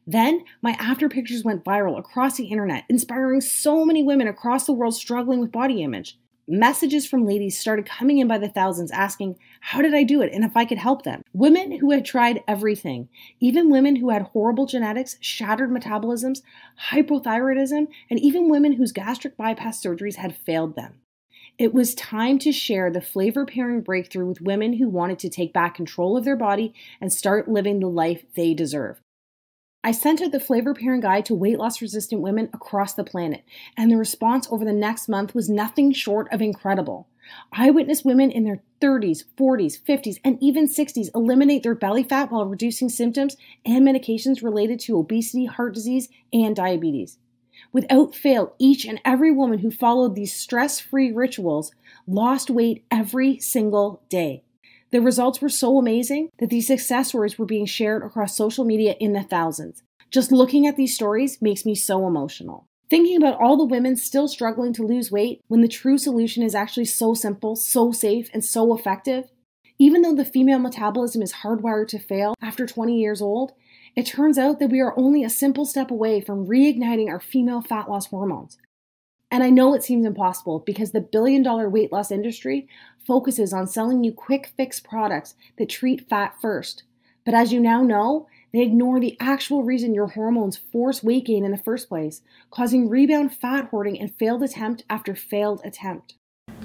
Then, my after pictures went viral across the internet, inspiring so many women across the world struggling with body image. Messages from ladies started coming in by the thousands asking, How did I do it? and if I could help them. Women who had tried everything, even women who had horrible genetics, shattered metabolisms, hypothyroidism, and even women whose gastric bypass surgeries had failed them. It was time to share the flavor pairing breakthrough with women who wanted to take back control of their body and start living the life they deserve. I sent out the flavor pairing guide to weight loss resistant women across the planet, and the response over the next month was nothing short of incredible. I witnessed women in their 30s, 40s, 50s, and even 60s eliminate their belly fat while reducing symptoms and medications related to obesity, heart disease, and diabetes. Without fail, each and every woman who followed these stress free rituals lost weight every single day. The results were so amazing that these success stories were being shared across social media in the thousands. Just looking at these stories makes me so emotional. Thinking about all the women still struggling to lose weight when the true solution is actually so simple, so safe, and so effective. Even though the female metabolism is hardwired to fail after 20 years old, it turns out that we are only a simple step away from reigniting our female fat loss hormones. And I know it seems impossible because the billion dollar weight loss industry focuses on selling you quick fix products that treat fat first. But as you now know, they ignore the actual reason your hormones force weight gain in the first place, causing rebound fat hoarding and failed attempt after failed attempt.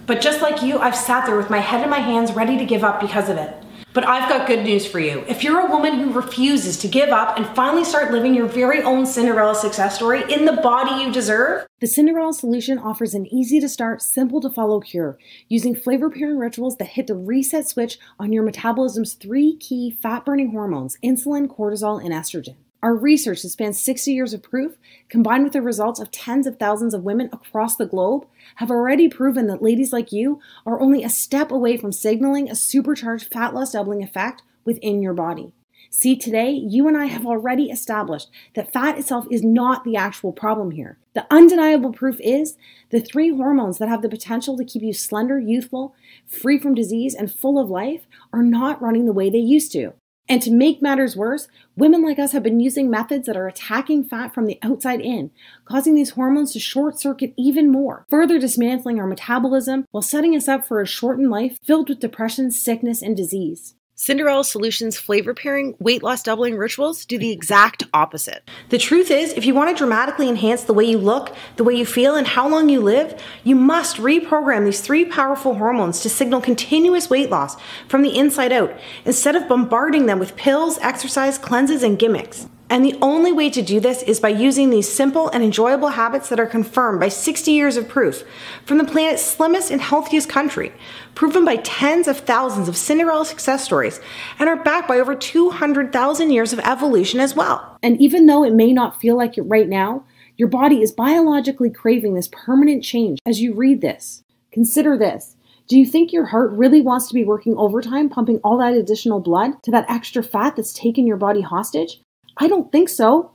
But just like you, I've sat there with my head in my hands ready to give up because of it. But I've got good news for you. If you're a woman who refuses to give up and finally start living your very own Cinderella success story in the body you deserve, the Cinderella solution offers an easy to start, simple to follow cure using flavor pairing rituals that hit the reset switch on your metabolism's three key fat burning hormones insulin, cortisol, and estrogen. Our research that spans 60 years of proof, combined with the results of tens of thousands of women across the globe, have already proven that ladies like you are only a step away from signaling a supercharged fat loss doubling effect within your body. See, today, you and I have already established that fat itself is not the actual problem here. The undeniable proof is the three hormones that have the potential to keep you slender, youthful, free from disease, and full of life are not running the way they used to. And to make matters worse, women like us have been using methods that are attacking fat from the outside in, causing these hormones to short circuit even more, further dismantling our metabolism while setting us up for a shortened life filled with depression, sickness, and disease. Cinderella Solutions flavor pairing weight loss doubling rituals do the exact opposite. The truth is, if you want to dramatically enhance the way you look, the way you feel, and how long you live, you must reprogram these three powerful hormones to signal continuous weight loss from the inside out instead of bombarding them with pills, exercise, cleanses, and gimmicks. And the only way to do this is by using these simple and enjoyable habits that are confirmed by 60 years of proof from the planet's slimmest and healthiest country, proven by tens of thousands of Cinderella success stories, and are backed by over 200,000 years of evolution as well. And even though it may not feel like it right now, your body is biologically craving this permanent change as you read this. Consider this. Do you think your heart really wants to be working overtime, pumping all that additional blood to that extra fat that's taken your body hostage? I don't think so.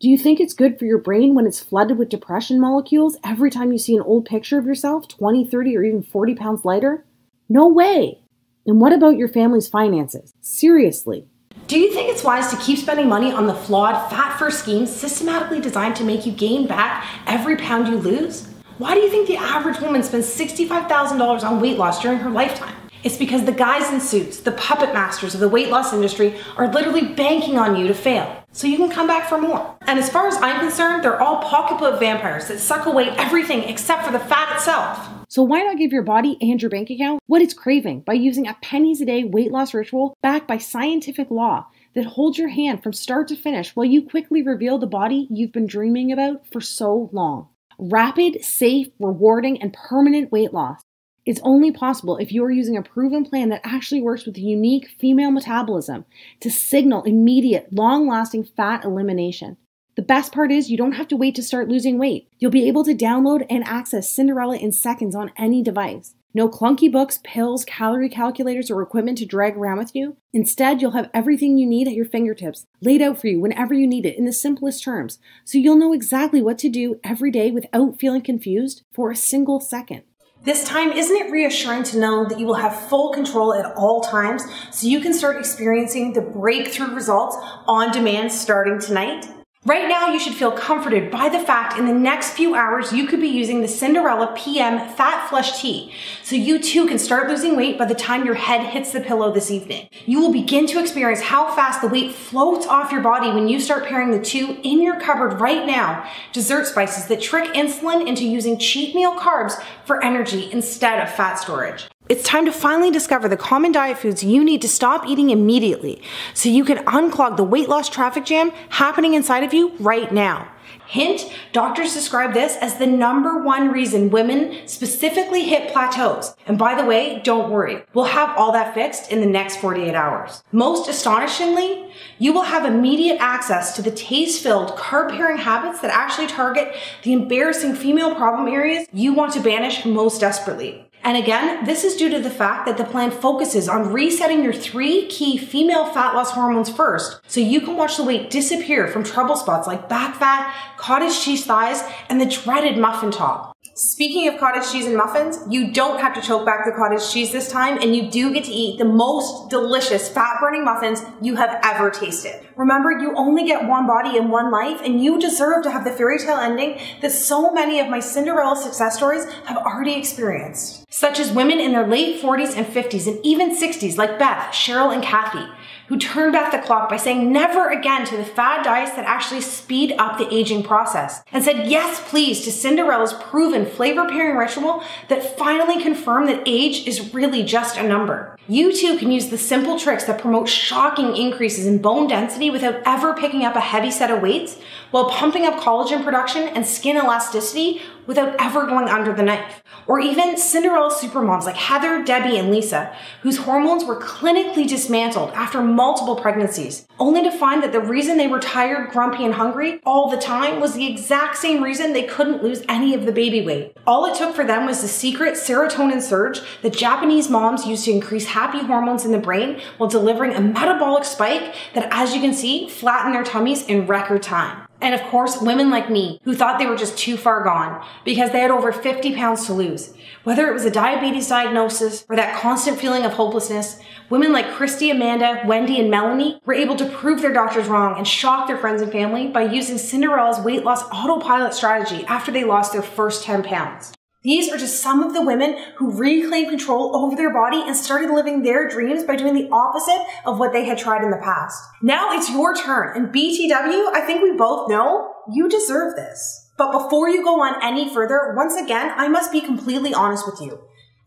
Do you think it's good for your brain when it's flooded with depression molecules every time you see an old picture of yourself 20, 30, or even 40 pounds lighter? No way. And what about your family's finances? Seriously. Do you think it's wise to keep spending money on the flawed, fat first schemes systematically designed to make you gain back every pound you lose? Why do you think the average woman spends $65,000 on weight loss during her lifetime? It's because the guys in suits, the puppet masters of the weight loss industry, are literally banking on you to fail. So you can come back for more. And as far as I'm concerned, they're all pocketbook vampires that suck away everything except for the fat itself. So why not give your body and your bank account what it's craving by using a pennies a day weight loss ritual backed by scientific law that holds your hand from start to finish while you quickly reveal the body you've been dreaming about for so long? Rapid, safe, rewarding, and permanent weight loss. It's only possible if you are using a proven plan that actually works with unique female metabolism to signal immediate, long lasting fat elimination. The best part is you don't have to wait to start losing weight. You'll be able to download and access Cinderella in seconds on any device. No clunky books, pills, calorie calculators, or equipment to drag around with you. Instead, you'll have everything you need at your fingertips, laid out for you whenever you need it in the simplest terms, so you'll know exactly what to do every day without feeling confused for a single second. This time, isn't it reassuring to know that you will have full control at all times so you can start experiencing the breakthrough results on demand starting tonight? Right now, you should feel comforted by the fact in the next few hours you could be using the Cinderella PM Fat Flush Tea, so you too can start losing weight by the time your head hits the pillow this evening. You will begin to experience how fast the weight floats off your body when you start pairing the two in your cupboard right now dessert spices that trick insulin into using cheat meal carbs for energy instead of fat storage. It's time to finally discover the common diet foods you need to stop eating immediately so you can unclog the weight loss traffic jam happening inside of you right now. Hint, doctors describe this as the number one reason women specifically hit plateaus. And by the way, don't worry, we'll have all that fixed in the next 48 hours. Most astonishingly, you will have immediate access to the taste filled carb pairing habits that actually target the embarrassing female problem areas you want to banish most desperately. And again, this is due to the fact that the plan focuses on resetting your three key female fat loss hormones first, so you can watch the weight disappear from trouble spots like back fat, cottage cheese thighs, and the dreaded muffin top. Speaking of cottage cheese and muffins, you don't have to choke back the cottage cheese this time, and you do get to eat the most delicious fat burning muffins you have ever tasted. Remember, you only get one body in one life, and you deserve to have the fairy tale ending that so many of my Cinderella success stories have already experienced. Such as women in their late 40s and 50s, and even 60s, like Beth, Cheryl, and Kathy who turned back the clock by saying never again to the fad diets that actually speed up the aging process and said yes please to Cinderella's proven flavor pairing ritual that finally confirmed that age is really just a number. You too can use the simple tricks that promote shocking increases in bone density without ever picking up a heavy set of weights while pumping up collagen production and skin elasticity without ever going under the knife. Or even Cinderella supermoms like Heather, Debbie, and Lisa, whose hormones were clinically dismantled after multiple pregnancies, only to find that the reason they were tired, grumpy, and hungry all the time was the exact same reason they couldn't lose any of the baby weight. All it took for them was the secret serotonin surge that Japanese moms use to increase happy hormones in the brain while delivering a metabolic spike that, as you can see, flattened their tummies in record time. And of course, women like me who thought they were just too far gone because they had over 50 pounds to lose. Whether it was a diabetes diagnosis or that constant feeling of hopelessness, women like Christy, Amanda, Wendy, and Melanie were able to prove their doctors wrong and shock their friends and family by using Cinderella's weight loss autopilot strategy after they lost their first 10 pounds. These are just some of the women who reclaimed control over their body and started living their dreams by doing the opposite of what they had tried in the past. Now it's your turn. And BTW, I think we both know you deserve this. But before you go on any further, once again, I must be completely honest with you.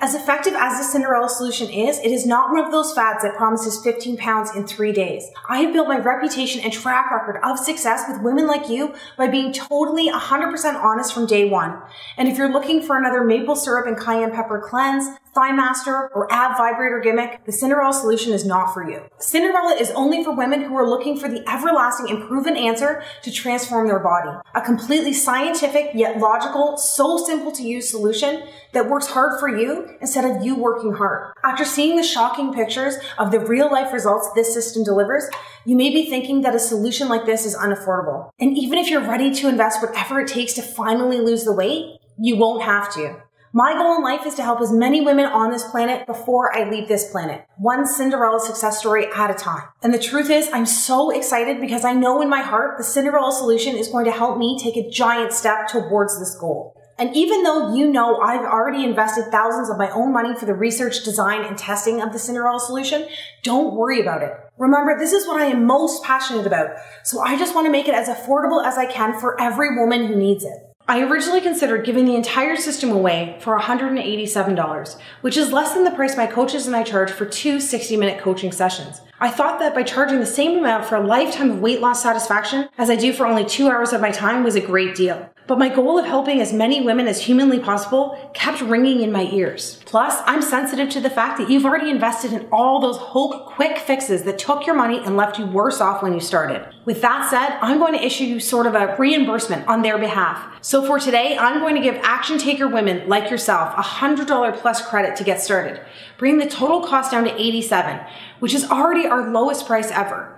As effective as the Cinderella solution is, it is not one of those fads that promises 15 pounds in three days. I have built my reputation and track record of success with women like you by being totally 100% honest from day one. And if you're looking for another maple syrup and cayenne pepper cleanse, thigh master, or ab vibrator gimmick, the Cinderella solution is not for you. Cinderella is only for women who are looking for the everlasting and proven answer to transform their body. A completely scientific yet logical, so simple to use solution that works hard for you instead of you working hard. After seeing the shocking pictures of the real life results this system delivers, you may be thinking that a solution like this is unaffordable. And even if you're ready to invest whatever it takes to finally lose the weight, you won't have to. My goal in life is to help as many women on this planet before I leave this planet, one Cinderella success story at a time. And the truth is, I'm so excited because I know in my heart the Cinderella solution is going to help me take a giant step towards this goal. And even though you know I've already invested thousands of my own money for the research, design, and testing of the Cinderella solution, don't worry about it. Remember, this is what I am most passionate about. So I just want to make it as affordable as I can for every woman who needs it. I originally considered giving the entire system away for $187, which is less than the price my coaches and I charge for two 60 minute coaching sessions. I thought that by charging the same amount for a lifetime of weight loss satisfaction as I do for only two hours of my time was a great deal. But my goal of helping as many women as humanly possible kept ringing in my ears. Plus, I'm sensitive to the fact that you've already invested in all those Hulk quick fixes that took your money and left you worse off when you started. With that said, I'm going to issue you sort of a reimbursement on their behalf. So for today, I'm going to give action taker women like yourself a $100 plus credit to get started, bringing the total cost down to 87, which is already our lowest price ever.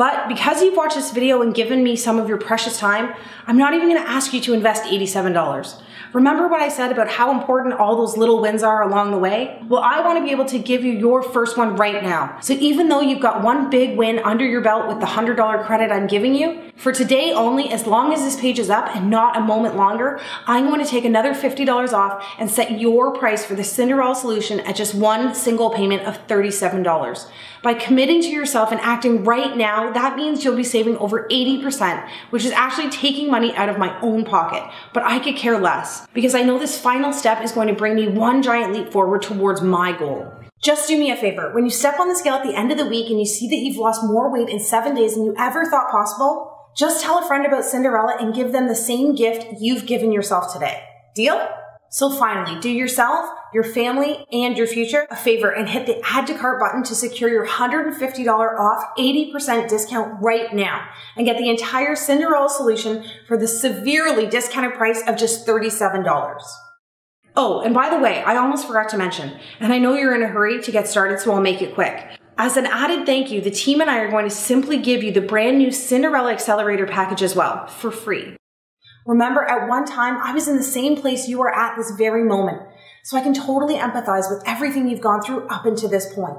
But because you've watched this video and given me some of your precious time, I'm not even gonna ask you to invest $87. Remember what I said about how important all those little wins are along the way? Well, I want to be able to give you your first one right now. So even though you've got one big win under your belt with the $100 credit I'm giving you, for today only, as long as this page is up and not a moment longer, I'm going to take another $50 off and set your price for the Cinderella solution at just one single payment of $37. By committing to yourself and acting right now, that means you'll be saving over 80%, which is actually taking money out of my own pocket. But I could care less because I know this final step is going to bring me one giant leap forward towards my goal. Just do me a favor. When you step on the scale at the end of the week and you see that you've lost more weight in seven days than you ever thought possible, just tell a friend about Cinderella and give them the same gift you've given yourself today. Deal? So finally, do yourself, your family, and your future a favor and hit the add to cart button to secure your $150 off 80% discount right now and get the entire Cinderella solution for the severely discounted price of just $37. Oh, and by the way, I almost forgot to mention, and I know you're in a hurry to get started, so I'll make it quick. As an added thank you, the team and I are going to simply give you the brand new Cinderella Accelerator package as well, for free. Remember, at one time, I was in the same place you are at this very moment. So I can totally empathize with everything you've gone through up until this point.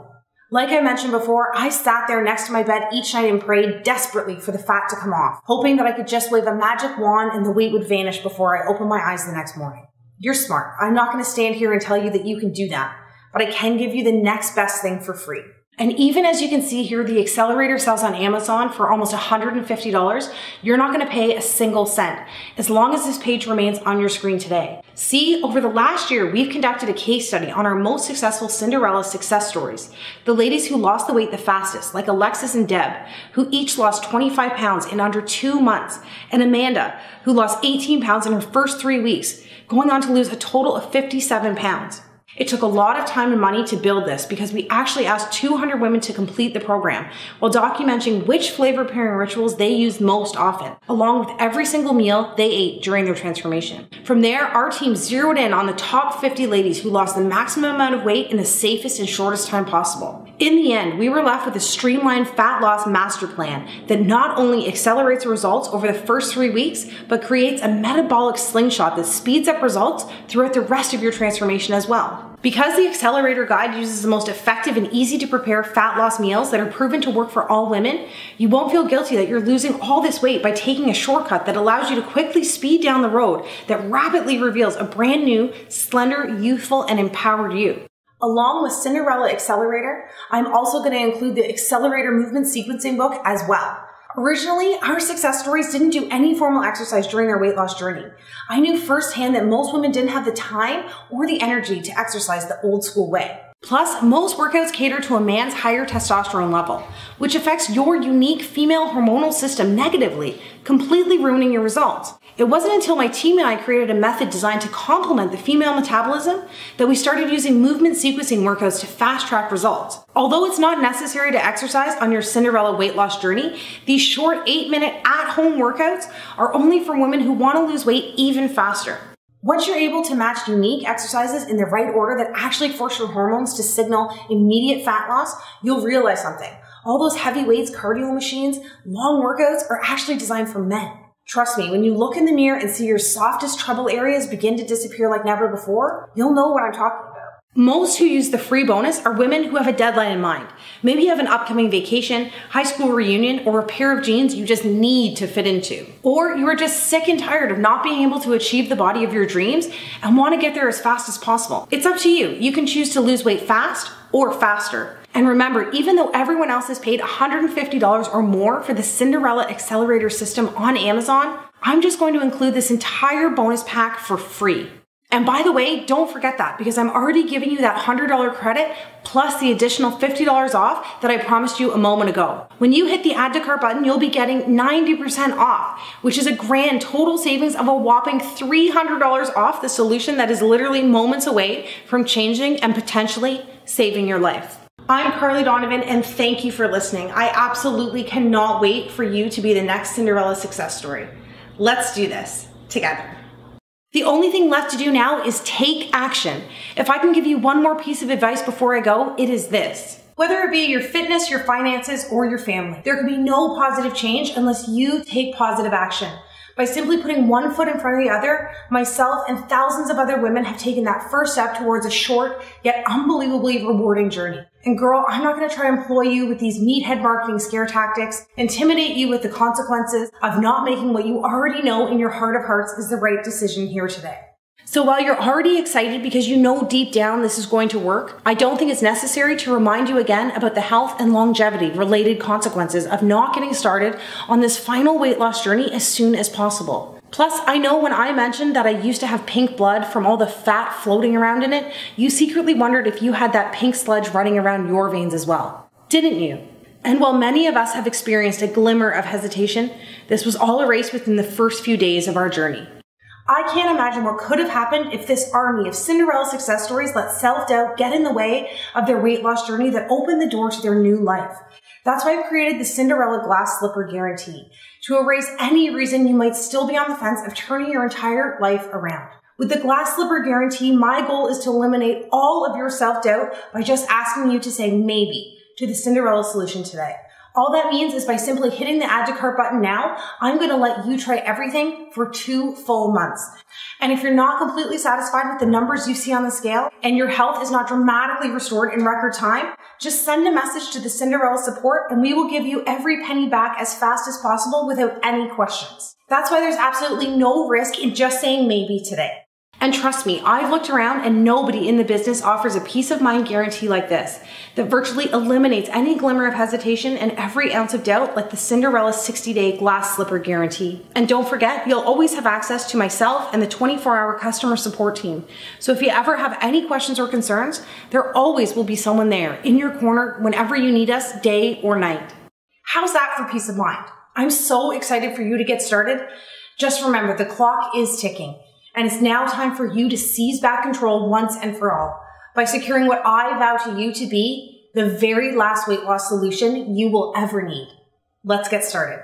Like I mentioned before, I sat there next to my bed each night and prayed desperately for the fat to come off, hoping that I could just wave a magic wand and the weight would vanish before I opened my eyes the next morning. You're smart. I'm not going to stand here and tell you that you can do that, but I can give you the next best thing for free. And even as you can see here, the accelerator sells on Amazon for almost $150. You're not going to pay a single cent as long as this page remains on your screen today. See, over the last year, we've conducted a case study on our most successful Cinderella success stories. The ladies who lost the weight the fastest, like Alexis and Deb, who each lost 25 pounds in under two months, and Amanda, who lost 18 pounds in her first three weeks, going on to lose a total of 57 pounds. It took a lot of time and money to build this because we actually asked 200 women to complete the program while documenting which flavor pairing rituals they used most often, along with every single meal they ate during their transformation. From there, our team zeroed in on the top 50 ladies who lost the maximum amount of weight in the safest and shortest time possible. In the end, we were left with a streamlined fat loss master plan that not only accelerates results over the first three weeks, but creates a metabolic slingshot that speeds up results throughout the rest of your transformation as well. Because the Accelerator Guide uses the most effective and easy to prepare fat loss meals that are proven to work for all women, you won't feel guilty that you're losing all this weight by taking a shortcut that allows you to quickly speed down the road that rapidly reveals a brand new, slender, youthful, and empowered you. Along with Cinderella Accelerator, I'm also going to include the Accelerator Movement Sequencing book as well. Originally, our success stories didn't do any formal exercise during their weight loss journey. I knew firsthand that most women didn't have the time or the energy to exercise the old school way. Plus, most workouts cater to a man's higher testosterone level, which affects your unique female hormonal system negatively, completely ruining your results. It wasn't until my team and I created a method designed to complement the female metabolism that we started using movement sequencing workouts to fast track results. Although it's not necessary to exercise on your Cinderella weight loss journey, these short 8 minute at home workouts are only for women who want to lose weight even faster. Once you're able to match unique exercises in the right order that actually force your hormones to signal immediate fat loss, you'll realize something. All those heavy weights, cardio machines, long workouts are actually designed for men. Trust me, when you look in the mirror and see your softest trouble areas begin to disappear like never before, you'll know what I'm talking about. Most who use the free bonus are women who have a deadline in mind. Maybe you have an upcoming vacation, high school reunion, or a pair of jeans you just need to fit into. Or you are just sick and tired of not being able to achieve the body of your dreams and want to get there as fast as possible. It's up to you. You can choose to lose weight fast or faster. And remember, even though everyone else has paid $150 or more for the Cinderella Accelerator system on Amazon, I'm just going to include this entire bonus pack for free. And by the way, don't forget that because I'm already giving you that $100 credit plus the additional $50 off that I promised you a moment ago. When you hit the add to cart button, you'll be getting 90% off, which is a grand total savings of a whopping $300 off the solution that is literally moments away from changing and potentially saving your life. I'm Carly Donovan and thank you for listening. I absolutely cannot wait for you to be the next Cinderella success story. Let's do this together. The only thing left to do now is take action. If I can give you one more piece of advice before I go, it is this. Whether it be your fitness, your finances, or your family, there can be no positive change unless you take positive action. By simply putting one foot in front of the other, myself and thousands of other women have taken that first step towards a short yet unbelievably rewarding journey. And girl, I'm not going to try to employ you with these meathead marketing scare tactics, intimidate you with the consequences of not making what you already know in your heart of hearts is the right decision here today. So while you're already excited because you know deep down this is going to work, I don't think it's necessary to remind you again about the health and longevity related consequences of not getting started on this final weight loss journey as soon as possible. Plus, I know when I mentioned that I used to have pink blood from all the fat floating around in it, you secretly wondered if you had that pink sludge running around your veins as well. Didn't you? And while many of us have experienced a glimmer of hesitation, this was all erased within the first few days of our journey. I can't imagine what could have happened if this army of Cinderella success stories let self-doubt get in the way of their weight loss journey that opened the door to their new life. That's why I've created the Cinderella Glass Slipper Guarantee to erase any reason you might still be on the fence of turning your entire life around. With the Glass Slipper Guarantee, my goal is to eliminate all of your self-doubt by just asking you to say maybe to the Cinderella solution today. All that means is by simply hitting the add to cart button now, I'm going to let you try everything for two full months. And if you're not completely satisfied with the numbers you see on the scale and your health is not dramatically restored in record time, just send a message to the Cinderella support and we will give you every penny back as fast as possible without any questions. That's why there's absolutely no risk in just saying maybe today. And trust me, I've looked around and nobody in the business offers a peace of mind guarantee like this that virtually eliminates any glimmer of hesitation and every ounce of doubt, like the Cinderella 60 day glass slipper guarantee. And don't forget, you'll always have access to myself and the 24 hour customer support team. So if you ever have any questions or concerns, there always will be someone there in your corner whenever you need us, day or night. How's that for peace of mind? I'm so excited for you to get started. Just remember, the clock is ticking. And it's now time for you to seize back control once and for all by securing what I vow to you to be the very last weight loss solution you will ever need. Let's get started.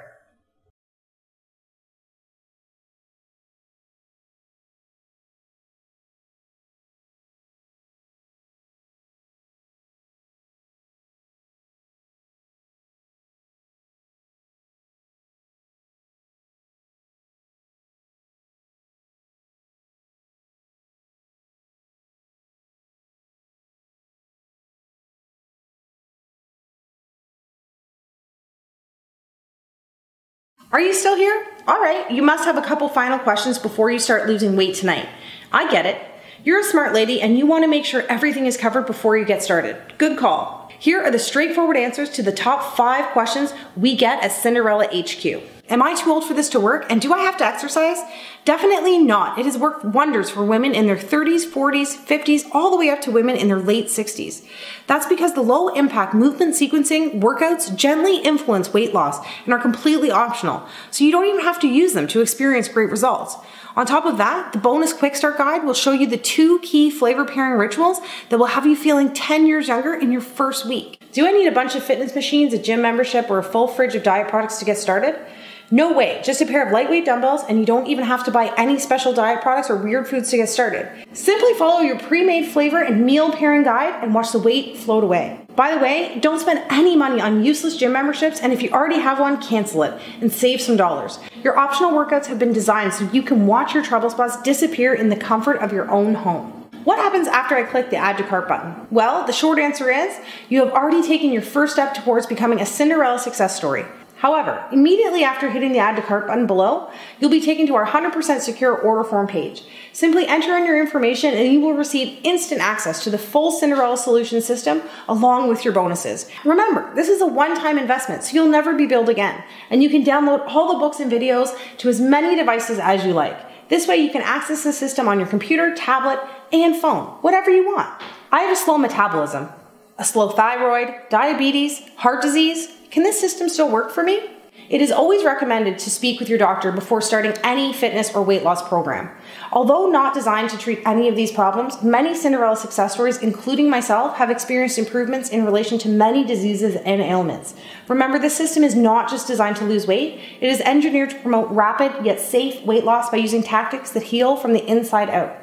Are you still here? All right, you must have a couple final questions before you start losing weight tonight. I get it. You're a smart lady and you want to make sure everything is covered before you get started. Good call. Here are the straightforward answers to the top five questions we get at Cinderella HQ. Am I too old for this to work? And do I have to exercise? Definitely not. It has worked wonders for women in their 30s, 40s, 50s, all the way up to women in their late 60s. That's because the low impact movement sequencing workouts gently influence weight loss and are completely optional. So you don't even have to use them to experience great results. On top of that, the bonus quick start guide will show you the two key flavor pairing rituals that will have you feeling 10 years younger in your first week. Do I need a bunch of fitness machines, a gym membership, or a full fridge of diet products to get started? No way, just a pair of lightweight dumbbells, and you don't even have to buy any special diet products or weird foods to get started. Simply follow your pre made flavor and meal pairing guide and watch the weight float away. By the way, don't spend any money on useless gym memberships, and if you already have one, cancel it and save some dollars. Your optional workouts have been designed so you can watch your trouble spots disappear in the comfort of your own home. What happens after I click the add to cart button? Well, the short answer is you have already taken your first step towards becoming a Cinderella success story. However, immediately after hitting the add to cart button below, you'll be taken to our 100% secure order form page. Simply enter in your information and you will receive instant access to the full Cinderella solution system along with your bonuses. Remember, this is a one-time investment, so you'll never be billed again. And you can download all the books and videos to as many devices as you like. This way you can access the system on your computer, tablet, and phone, whatever you want. I have a slow metabolism, a slow thyroid, diabetes, heart disease, can this system still work for me? It is always recommended to speak with your doctor before starting any fitness or weight loss program. Although not designed to treat any of these problems, many Cinderella success stories, including myself, have experienced improvements in relation to many diseases and ailments. Remember, this system is not just designed to lose weight, it is engineered to promote rapid yet safe weight loss by using tactics that heal from the inside out.